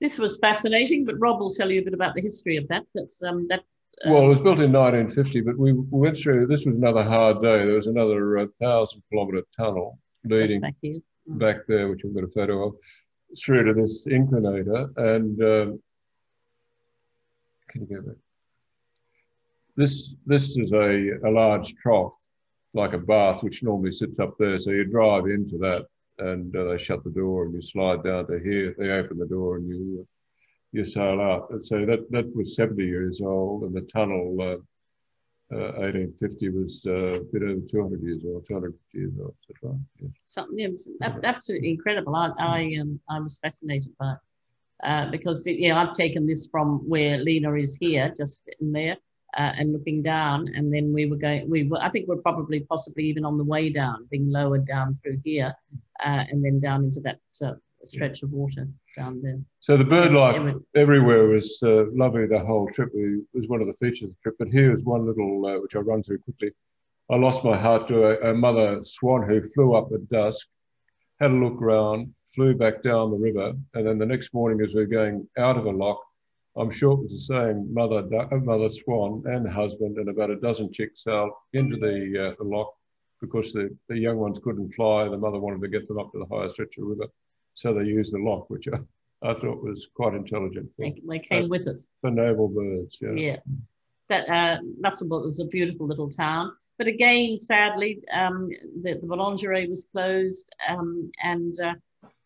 This was fascinating, but Rob will tell you a bit about the history of that. That's um, that. Uh, well, it was built in 1950, but we went through. This was another hard day. There was another uh, thousand kilometre tunnel leading back, mm. back, there, which I've got a photo of, through to this inclinator. And um, can you go back? This, this is a, a large trough, like a bath, which normally sits up there. So you drive into that and uh, they shut the door and you slide down to here. They open the door and you you sail out. And so that, that was 70 years old and the tunnel uh, 1850 uh, was uh, a bit over 200 years old, 250 years old. Right? Yes. Something yeah, absolutely incredible. I, I, um, I was fascinated by it uh, because know I've taken this from where Lena is here, just in there, uh, and looking down, and then we were going. We were, I think we're probably possibly even on the way down, being lowered down through here, uh, and then down into that uh, stretch of water down there. So the bird life Every, everywhere was uh, lovely the whole trip. It was one of the features of the trip. But here's one little, uh, which I'll run through quickly. I lost my heart to a, a, mother swan who flew up at dusk, had a look around, flew back down the river, and then the next morning as we are going out of a lock, I'm sure it was the same mother, uh, mother swan and husband and about a dozen chicks out into the, uh, the lock because the, the young ones couldn't fly. The mother wanted to get them up to the higher stretch of the river. So they used the lock, which I, I thought was quite intelligent. For, they, they came uh, with us. For noble birds, yeah. Yeah. That uh, was a beautiful little town. But again, sadly, um, the, the boulangerie was closed um, and uh,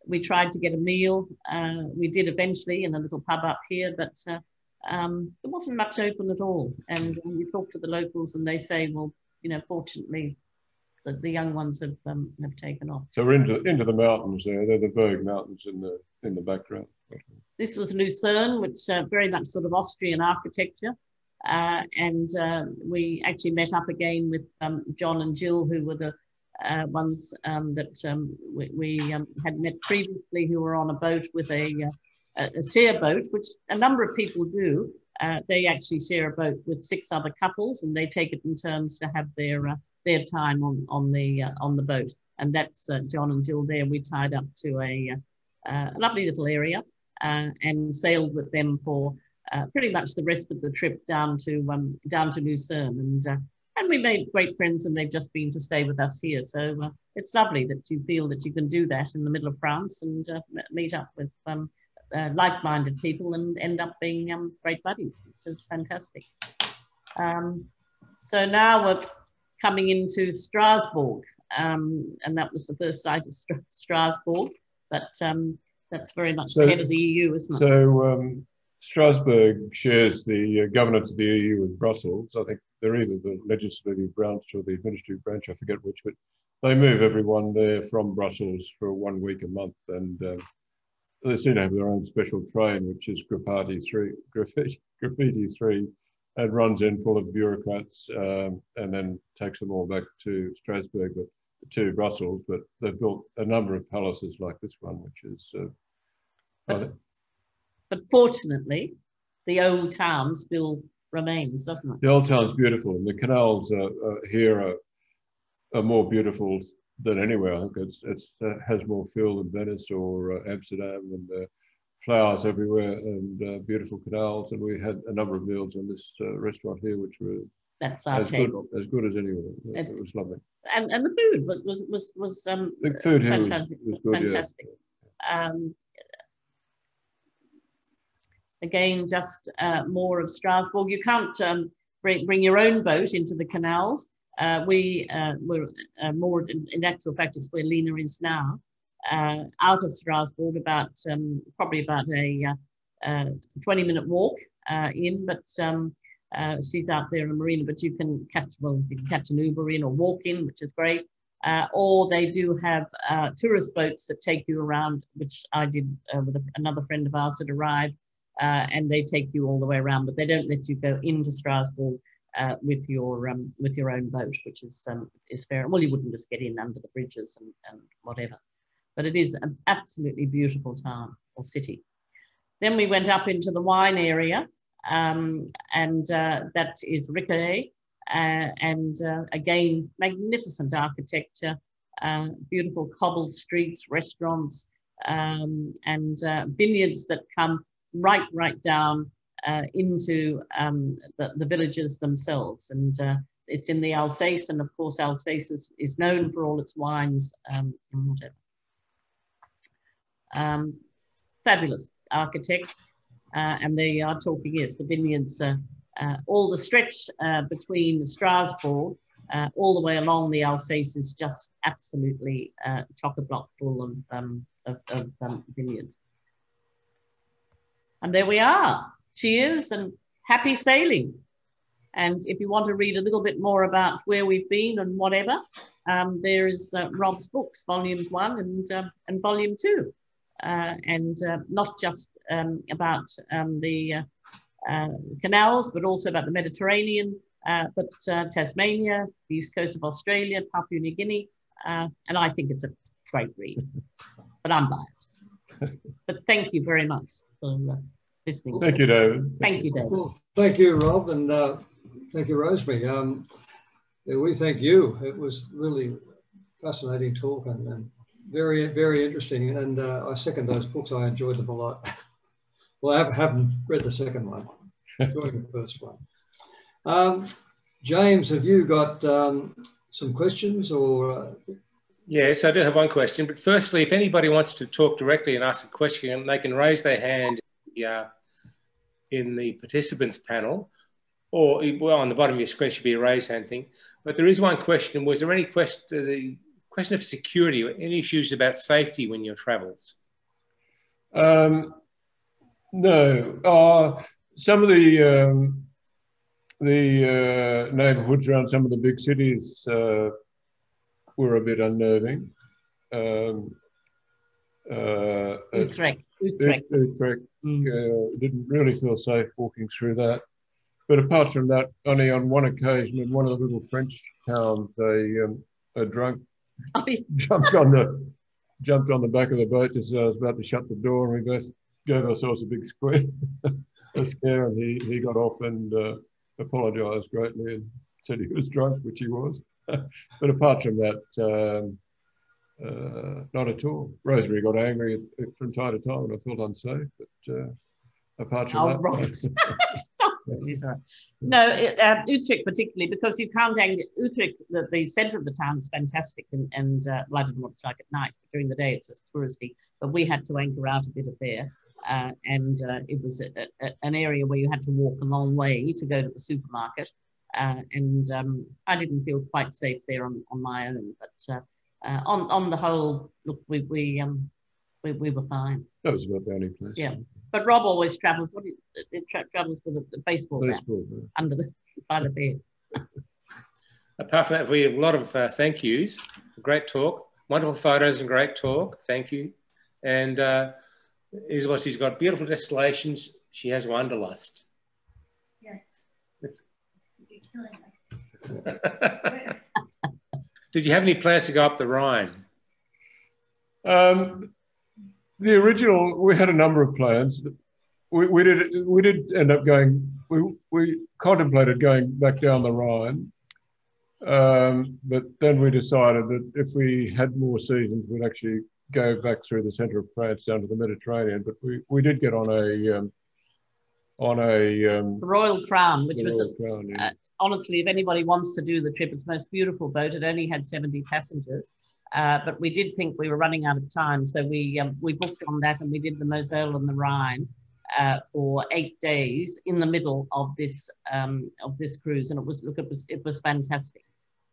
we tried to get a meal. Uh, we did eventually in a little pub up here, but uh, um, there wasn't much open at all. And we talked to the locals and they say, well, you know, fortunately, the, the young ones have um, have taken off. So we're into into the mountains there. They're the Vosges Mountains in the in the background. This was Lucerne, which uh, very much sort of Austrian architecture. Uh, and uh, we actually met up again with um, John and Jill, who were the uh, ones um, that um, we, we um, had met previously, who were on a boat with a, uh, a, share boat, which a number of people do. Uh, they actually share a boat with six other couples, and they take it in turns to have their uh, their time on on the on the boat. And that's John and Jill. There, we tied up to a, a lovely little area and sailed with them for uh, pretty much the rest of the trip down to um, down to Lucerne, and uh, and we made great friends, and they've just been to stay with us here. So uh, it's lovely that you feel that you can do that in the middle of France and uh, meet up with um, uh, like-minded people and end up being um, great buddies, which is fantastic. Um, so now we're coming into Strasbourg, um, and that was the first site of Strasbourg, but um, that's very much so, the head of the EU, isn't it? So Strasbourg shares the uh, governance of the EU with Brussels. I think they're either the legislative branch or the administrative branch, I forget which, but they move everyone there from Brussels for one week a month. And uh, they seem to have their own special train, which is Graffiti 3, Graffiti, Graffiti 3 and runs in full of bureaucrats um, and then takes them all back to Strasbourg, but to Brussels. But they've built a number of palaces like this one, which is. Uh, but fortunately, the old town still remains, doesn't it? The old town's beautiful, and the canals are, here are, are more beautiful than anywhere. I think it's, it's uh, has more feel than Venice or uh, Amsterdam, and uh, flowers everywhere, and uh, beautiful canals. And we had a number of meals in this uh, restaurant here, which were that's our as table. Good, as good as anywhere. And, it was lovely. And and the food was was was, was um the food here fantastic. Was, was good, fantastic. Yeah. Um, again, just uh, more of Strasbourg. You can't um, bring, bring your own boat into the canals. Uh, we uh, were uh, more, in, in, actual fact, it's where Lena is now, uh, out of Strasbourg, about um, probably about a uh, 20 minute walk in, but um, she's out there in the marina, but you can catch, well, you can catch an Uber in or walk in, which is great. Uh, or they do have uh, tourist boats that take you around, which I did uh, with a, another friend of ours that arrived uh, and they take you all the way around, but they don't let you go into Strasbourg uh, with your um, with your own boat, which is um, is fair. Well, you wouldn't just get in under the bridges and, and whatever, but it is an absolutely beautiful town or city. Then we went up into the wine area, um, and uh, that is Riquewihr, uh, and uh, again magnificent architecture, uh, beautiful cobbled streets, restaurants, um, and vineyards that come right, right down uh, into um, the, the, villages themselves. And uh, it's in the Alsace, and of course, Alsace is, is known for all its wines um, and whatever. Um, fabulous architect. Uh, and they are talking, yes, the vineyards, uh, uh, all the stretch uh, between Strasbourg all the way along the Alsace is just absolutely chock-a-block full of, um, of, of um, vineyards. And there we are. Cheers and happy sailing. And if you want to read a little bit more about where we've been and whatever, um, there is uh, Rob's books, volumes one and, uh, and volume two. Uh, and uh, not just um, about um, the uh, uh, canals, but also about the Mediterranean, but Tasmania, the east coast of Australia, Papua New Guinea. and I think it's a great read, but I'm biased. but thank you very much for uh, listening. Thank you, David. Thank you, David. Well, thank you, Rob, and uh, thank you, Rosemary. Um, we thank you. It was really fascinating talk and, and very, very interesting. And uh, I second those books. I enjoyed them a lot. [LAUGHS] well, I haven't read the second one. Enjoyed the first one. Um, James, have you got um, some questions or uh, Yes, I do have one question. But firstly, if anybody wants to talk directly and ask a question, they can raise their hand uh, in the participants panel, or well, on the bottom of your screen should be a raise hand thing. But there is one question. Was there any question, the question of security, or any issues about safety when your travels? Um, no. Uh, some of the um, the uh, neighborhoods around some of the big cities uh, were a bit unnerving. Um, uh, Utrecht. Utrecht. Utrecht. Mm. Uh, didn't really feel safe walking through that. but apart from that, only on one occasion in one of the little French towns, a, um, a drunk Oh, yeah. jumped on the jumped on the back of the boat just as I was about to shut the door, and we both gave ourselves a big square, [LAUGHS] a scare, and he he got off and uh, apologised greatly and said he was drunk, which he was. [LAUGHS] but apart from that, um, uh, not at all. Rosemary got angry at, at- from time to time, and I felt unsafe. But uh, apart from Oh, that. [LAUGHS] He's right. No, it- uh, Utrecht particularly because you can't hang Utrecht. The, the centre of the town is fantastic, and, and uh, well, I don't know what it's like at night. But during the day, it's just touristy. But we had to anchor out a bit of there, uh, and uh, it was a, a, an area where you had to walk a long way to go to the supermarket. Uh, and um, I didn't feel quite safe there on, on my own. But uh, uh, on on the whole, look, we we um we, we were fine. that was about the only place. Yeah. But Rob always travels. What do you, it tra- travels with a, a baseball bat Baseball. yeah. under the by the bed. [LAUGHS] Apart from that, we have a lot of uh, thank yous. Great talk. Wonderful photos and great talk. Thank you. And uh, Isabel, she's got beautiful destinations. She has wanderlust. Yes. It's- You're killing us. [LAUGHS] Did you have any plans to go up the Rhine? Um, the original, we had a number of plans. We, we did we did end up going. We we contemplated going back down the Rhine, um, but then we decided that if we had more seasons, we'd actually go back through the centre of France down to the Mediterranean. But we, we did get on a um, on a um, The Royal Crown, which was Royal Crown, yeah. uh, honestly, if anybody wants to do the trip, it's the most beautiful boat. It only had 70 passengers. Uh, but we did think we were running out of time, so we um, we booked on that and we did the Moselle and the Rhine uh, for eight days in the middle of this um, of this cruise, and it was look it was it was fantastic.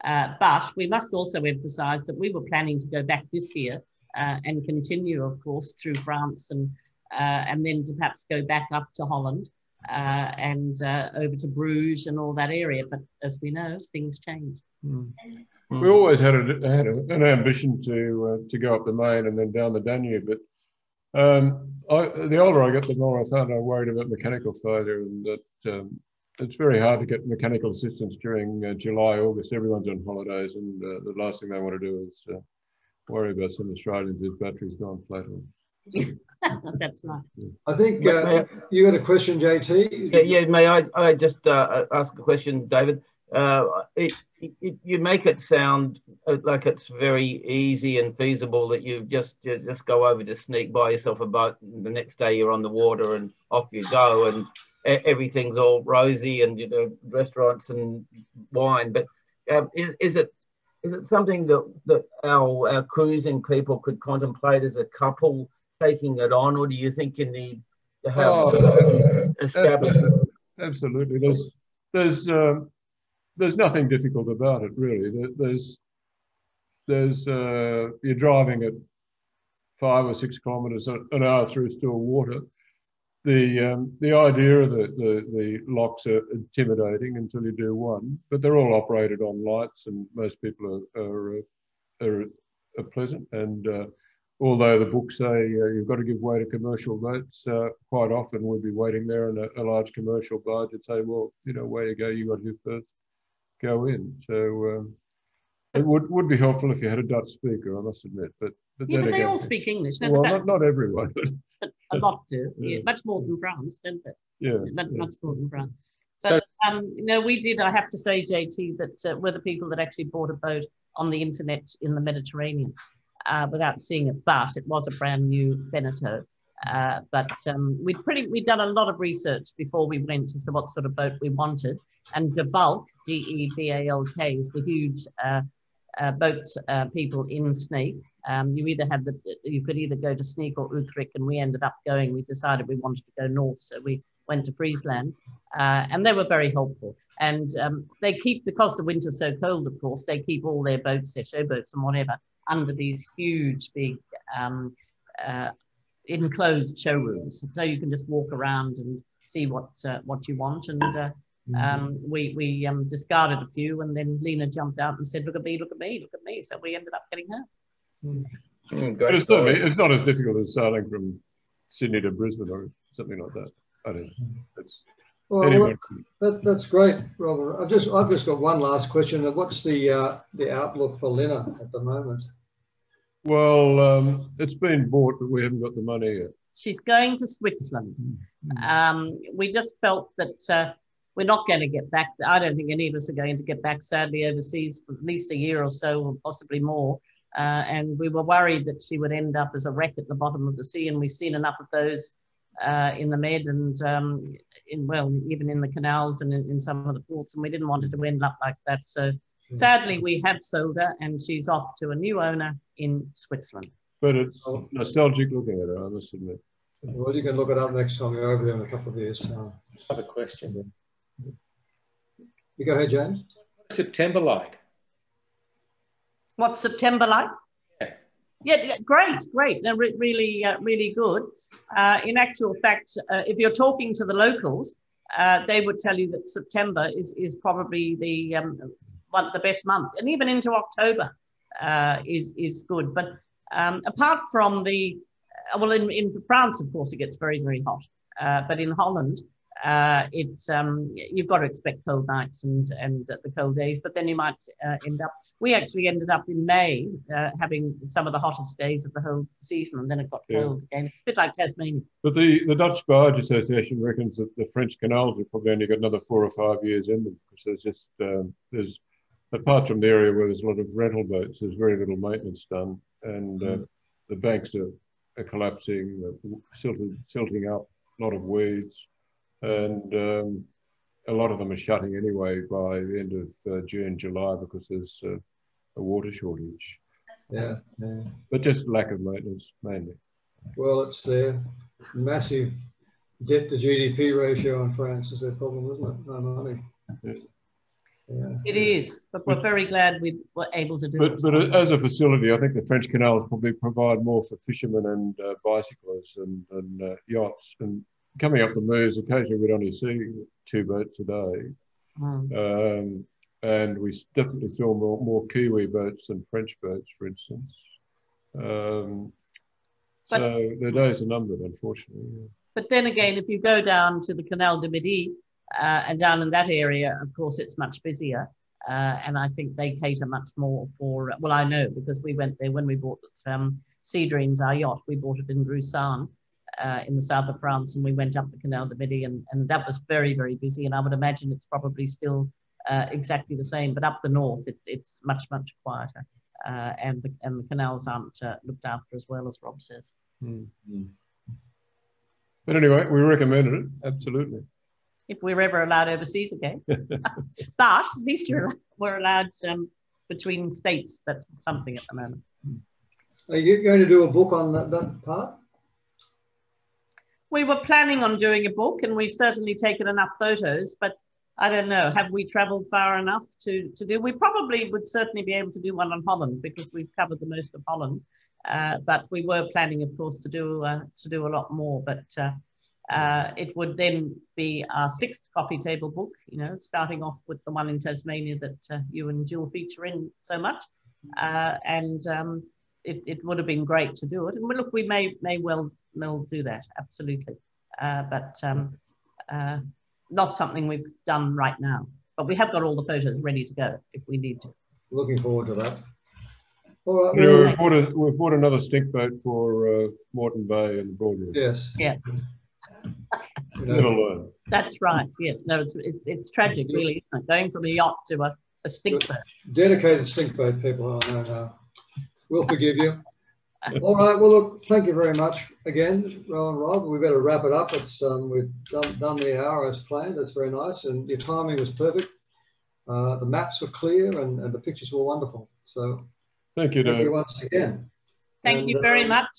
Uh, but we must also emphasise that we were planning to go back this year uh, and continue, of course, through France and uh, and then to perhaps go back up to Holland uh, and uh, over to Bruges and all that area. But as we know, things change. We always had, a, had a, an ambition to uh, to go up the Main and then down the Danube, but um, I, the older I got, the more I found I worried about mechanical failure, and that um, it's very hard to get mechanical assistance during uh, July, August. Everyone's on holidays, and uh, the last thing they want to do is uh, worry about some Australians whose battery's gone flat. On. [LAUGHS] That's right. I think uh, I- you had a question, JT. Yeah, yeah. May I, I just uh, ask a question, David? Uh, it, it, you make it sound uh, like it's very easy and feasible that you just you just go over to Sneek buy yourself a boat. And the next day you're on the water and off you go, and everything's all rosy and you know restaurants and wine. But um, is, is it is it something that that our, our cruising people could contemplate as a couple taking it on, or do you think you need to have Oh, sort of established Absolutely. There's there's um, there's nothing difficult about it really. There- There's there's uh, you're driving at five or six kilometres an hour through still water. The um, the idea of the, the the locks are intimidating until you do one, but they're all operated on lights, and most people are are, uh, are, are pleasant. And uh, although the books say uh, you've got to give way to commercial boats, uh, quite often we'd be waiting there in a, a large commercial barge and say, well, you know, where you go, you got to first go in. So um, it would, would be helpful if you had a Dutch speaker, I must admit. But, but Yeah, then but they again, all speak English. No, well, but not, not everyone, but that, a lot do. [LAUGHS] Yeah. Yeah, much more than France, don't they? yeah. Much, yeah. much more than France. So- But um, no, we did. I have to say, JT, that uh, we're the people that actually bought a boat on the internet in the Mediterranean uh, without seeing it. But it was a brand new Beneteau. Uh, but um, we'd pretty we'd done a lot of research before we went as to what sort of boat we wanted. And DeValk, D E V A L K, is the huge uh, uh, boat uh, people in Sneek. Um, you either had the you could either go to Sneek or Utrecht, and we ended up going. We decided we wanted to go north, so we went to Friesland, uh, and they were very helpful. And um, they keep because the winter's so cold, of course, they keep all their boats, their show boats and whatever, under these huge, big um, uh, enclosed showrooms, so you can just walk around and see what uh, what you want. And uh, um, we we um, discarded a few, and then Lena jumped out and said, "Look at me, look at me, look at me." So we ended up getting her. Mm, But it's not, it's not as difficult as sailing from Sydney to Brisbane or something like that. I don't know. It's, Well, anyone. that, that's great, Robert. I've just, I've just got one last question. What's the, uh, the outlook for Lena at the moment? Well, um, it's been bought, but we haven't got the money yet. She's going to Switzerland. Um, we just felt that uh, we're not going to get back. I don't think any of us are going to get back, sadly, overseas for at least a year or so, or possibly more. Uh, and we were worried that she would end up as a wreck at the bottom of the sea. And we've seen enough of those uh, in the Med and um, in, well, even in the canals and in, in, some of the ports. And we didn't want it to end up like that. So sadly, we have sold her and she's off to a new owner in Switzerland. But it's nostalgic looking at her, I must admit. Well, you can look it up next time you're over there in a couple of years' time. I have a question. You go ahead, James. What's September like? What's September like? Yeah. Yeah, great, great. They're re really, uh, really good. Uh, in actual fact, uh, if you're talking to the locals, uh, they would tell you that September is, is probably the um, one, the best month, and even into October uh, is is good. But um, apart from the uh, well, in, in France, of course, it gets very very hot. but in Holland, uh, it's um, you've got to expect cold nights and and uh, the cold days, but then you might uh, end up. We actually ended up in May uh, having some of the hottest days of the whole season, and then it got cold yeah. again. A bit like Tasmania. But the, the Dutch Barge Association reckons that the French canals have probably only got another four or five years in them because there's just um, there's apart from the area where there's a lot of rental boats, there's very little maintenance done, and mm. the banks are, are collapsing, silting, silting up, a lot of weeds and um, a lot of them are shutting anyway by the end of uh, June, July because there's uh, a water shortage. Yeah, yeah, but just lack of maintenance mainly. Well, it's their massive debt to GDP ratio in France is their problem, isn't it? No money. Yeah. Yeah. It is, but we're very glad we were able to do but, it. But as a facility, I think the French canals probably provide more for fishermen and uh, bicyclists and, and uh, yachts and coming up the Meuse, occasionally we'd only see two boats a day. Mm. Um, and we definitely saw more, more Kiwi boats than French boats, for instance. Um, but, so the days are numbered, unfortunately. Yeah. But then again, if you go down to the Canal de Midi uh, and down in that area, of course, it's much busier. Uh, and I think they cater much more for, well, I know because we went there when we bought um, Sea Dreams, our yacht, we bought it in Gruissan uh, in the south of France, and we went up the Canal de Midi, and, and that was very, very busy. And I would imagine it's probably still uh, exactly the same, but up the north, it, it's much, much quieter. Uh, and, the, and the canals aren't uh, looked after as well as Rob says. Mm -hmm. But anyway, we recommended it, absolutely. If we're ever allowed overseas again. [LAUGHS] but at least you're, we're allowed um, between states, that's something at the moment. Are you going to do a book on that, that part? we were planning on doing a book and we've certainly taken enough photos, but I don't know, have we traveled far enough to, to do? We probably would certainly be able to do one on Holland because we've covered the most of Holland. Uh, but we were planning, of course, to do uh, to do a lot more. But uh, uh it would then be our sixth coffee table book, you know, starting off with the one in Tasmania that uh, you and Jill feature in so much. Uh, and um, it, it would have been great to do it. And look, we may may well will do that absolutely, uh, but um, uh, not something we've done right now. But we have got all the photos ready to go if we need to. Looking forward to that. All right. Yeah, we've, bought a, we've bought another stink boat for uh, Moreton Bay and Broadwood. Yes. Yeah. Never learn. That's right. Yes. No, it's, it's, it's tragic, really, isn't it? Going from a yacht to a, a stink boat. Dedicated stink boat people, I know now. We'll forgive you. All right. Well, look, thank you very much again, Rowan Rob. We better wrap it up. It's um, we've done, done the hour as planned. That's very nice, and your timing was perfect. Uh, the maps were clear, and, and, the pictures were wonderful. So, thank you, thank you once again. Thank and, you very uh, much.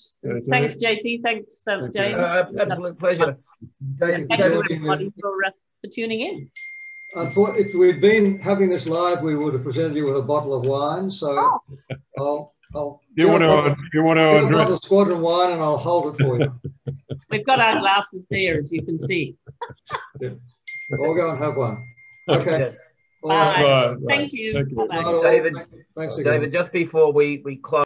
Thanks, JT. Thanks, uh, thank James. Uh, absolute pleasure. Thank, thank you, everybody, for, uh, for tuning in. If we'd been having this live, we would have presented you with a bottle of wine. So, oh. I'll I'll you want to you want to address the squadron wine and I'll hold it for you. [LAUGHS] We've got our glasses there, as you can see. [LAUGHS] yeah. We'll go and have one. Okay. Bye. Bye. Thank you. Thank you. David, Thanks again. David, just before we, we close.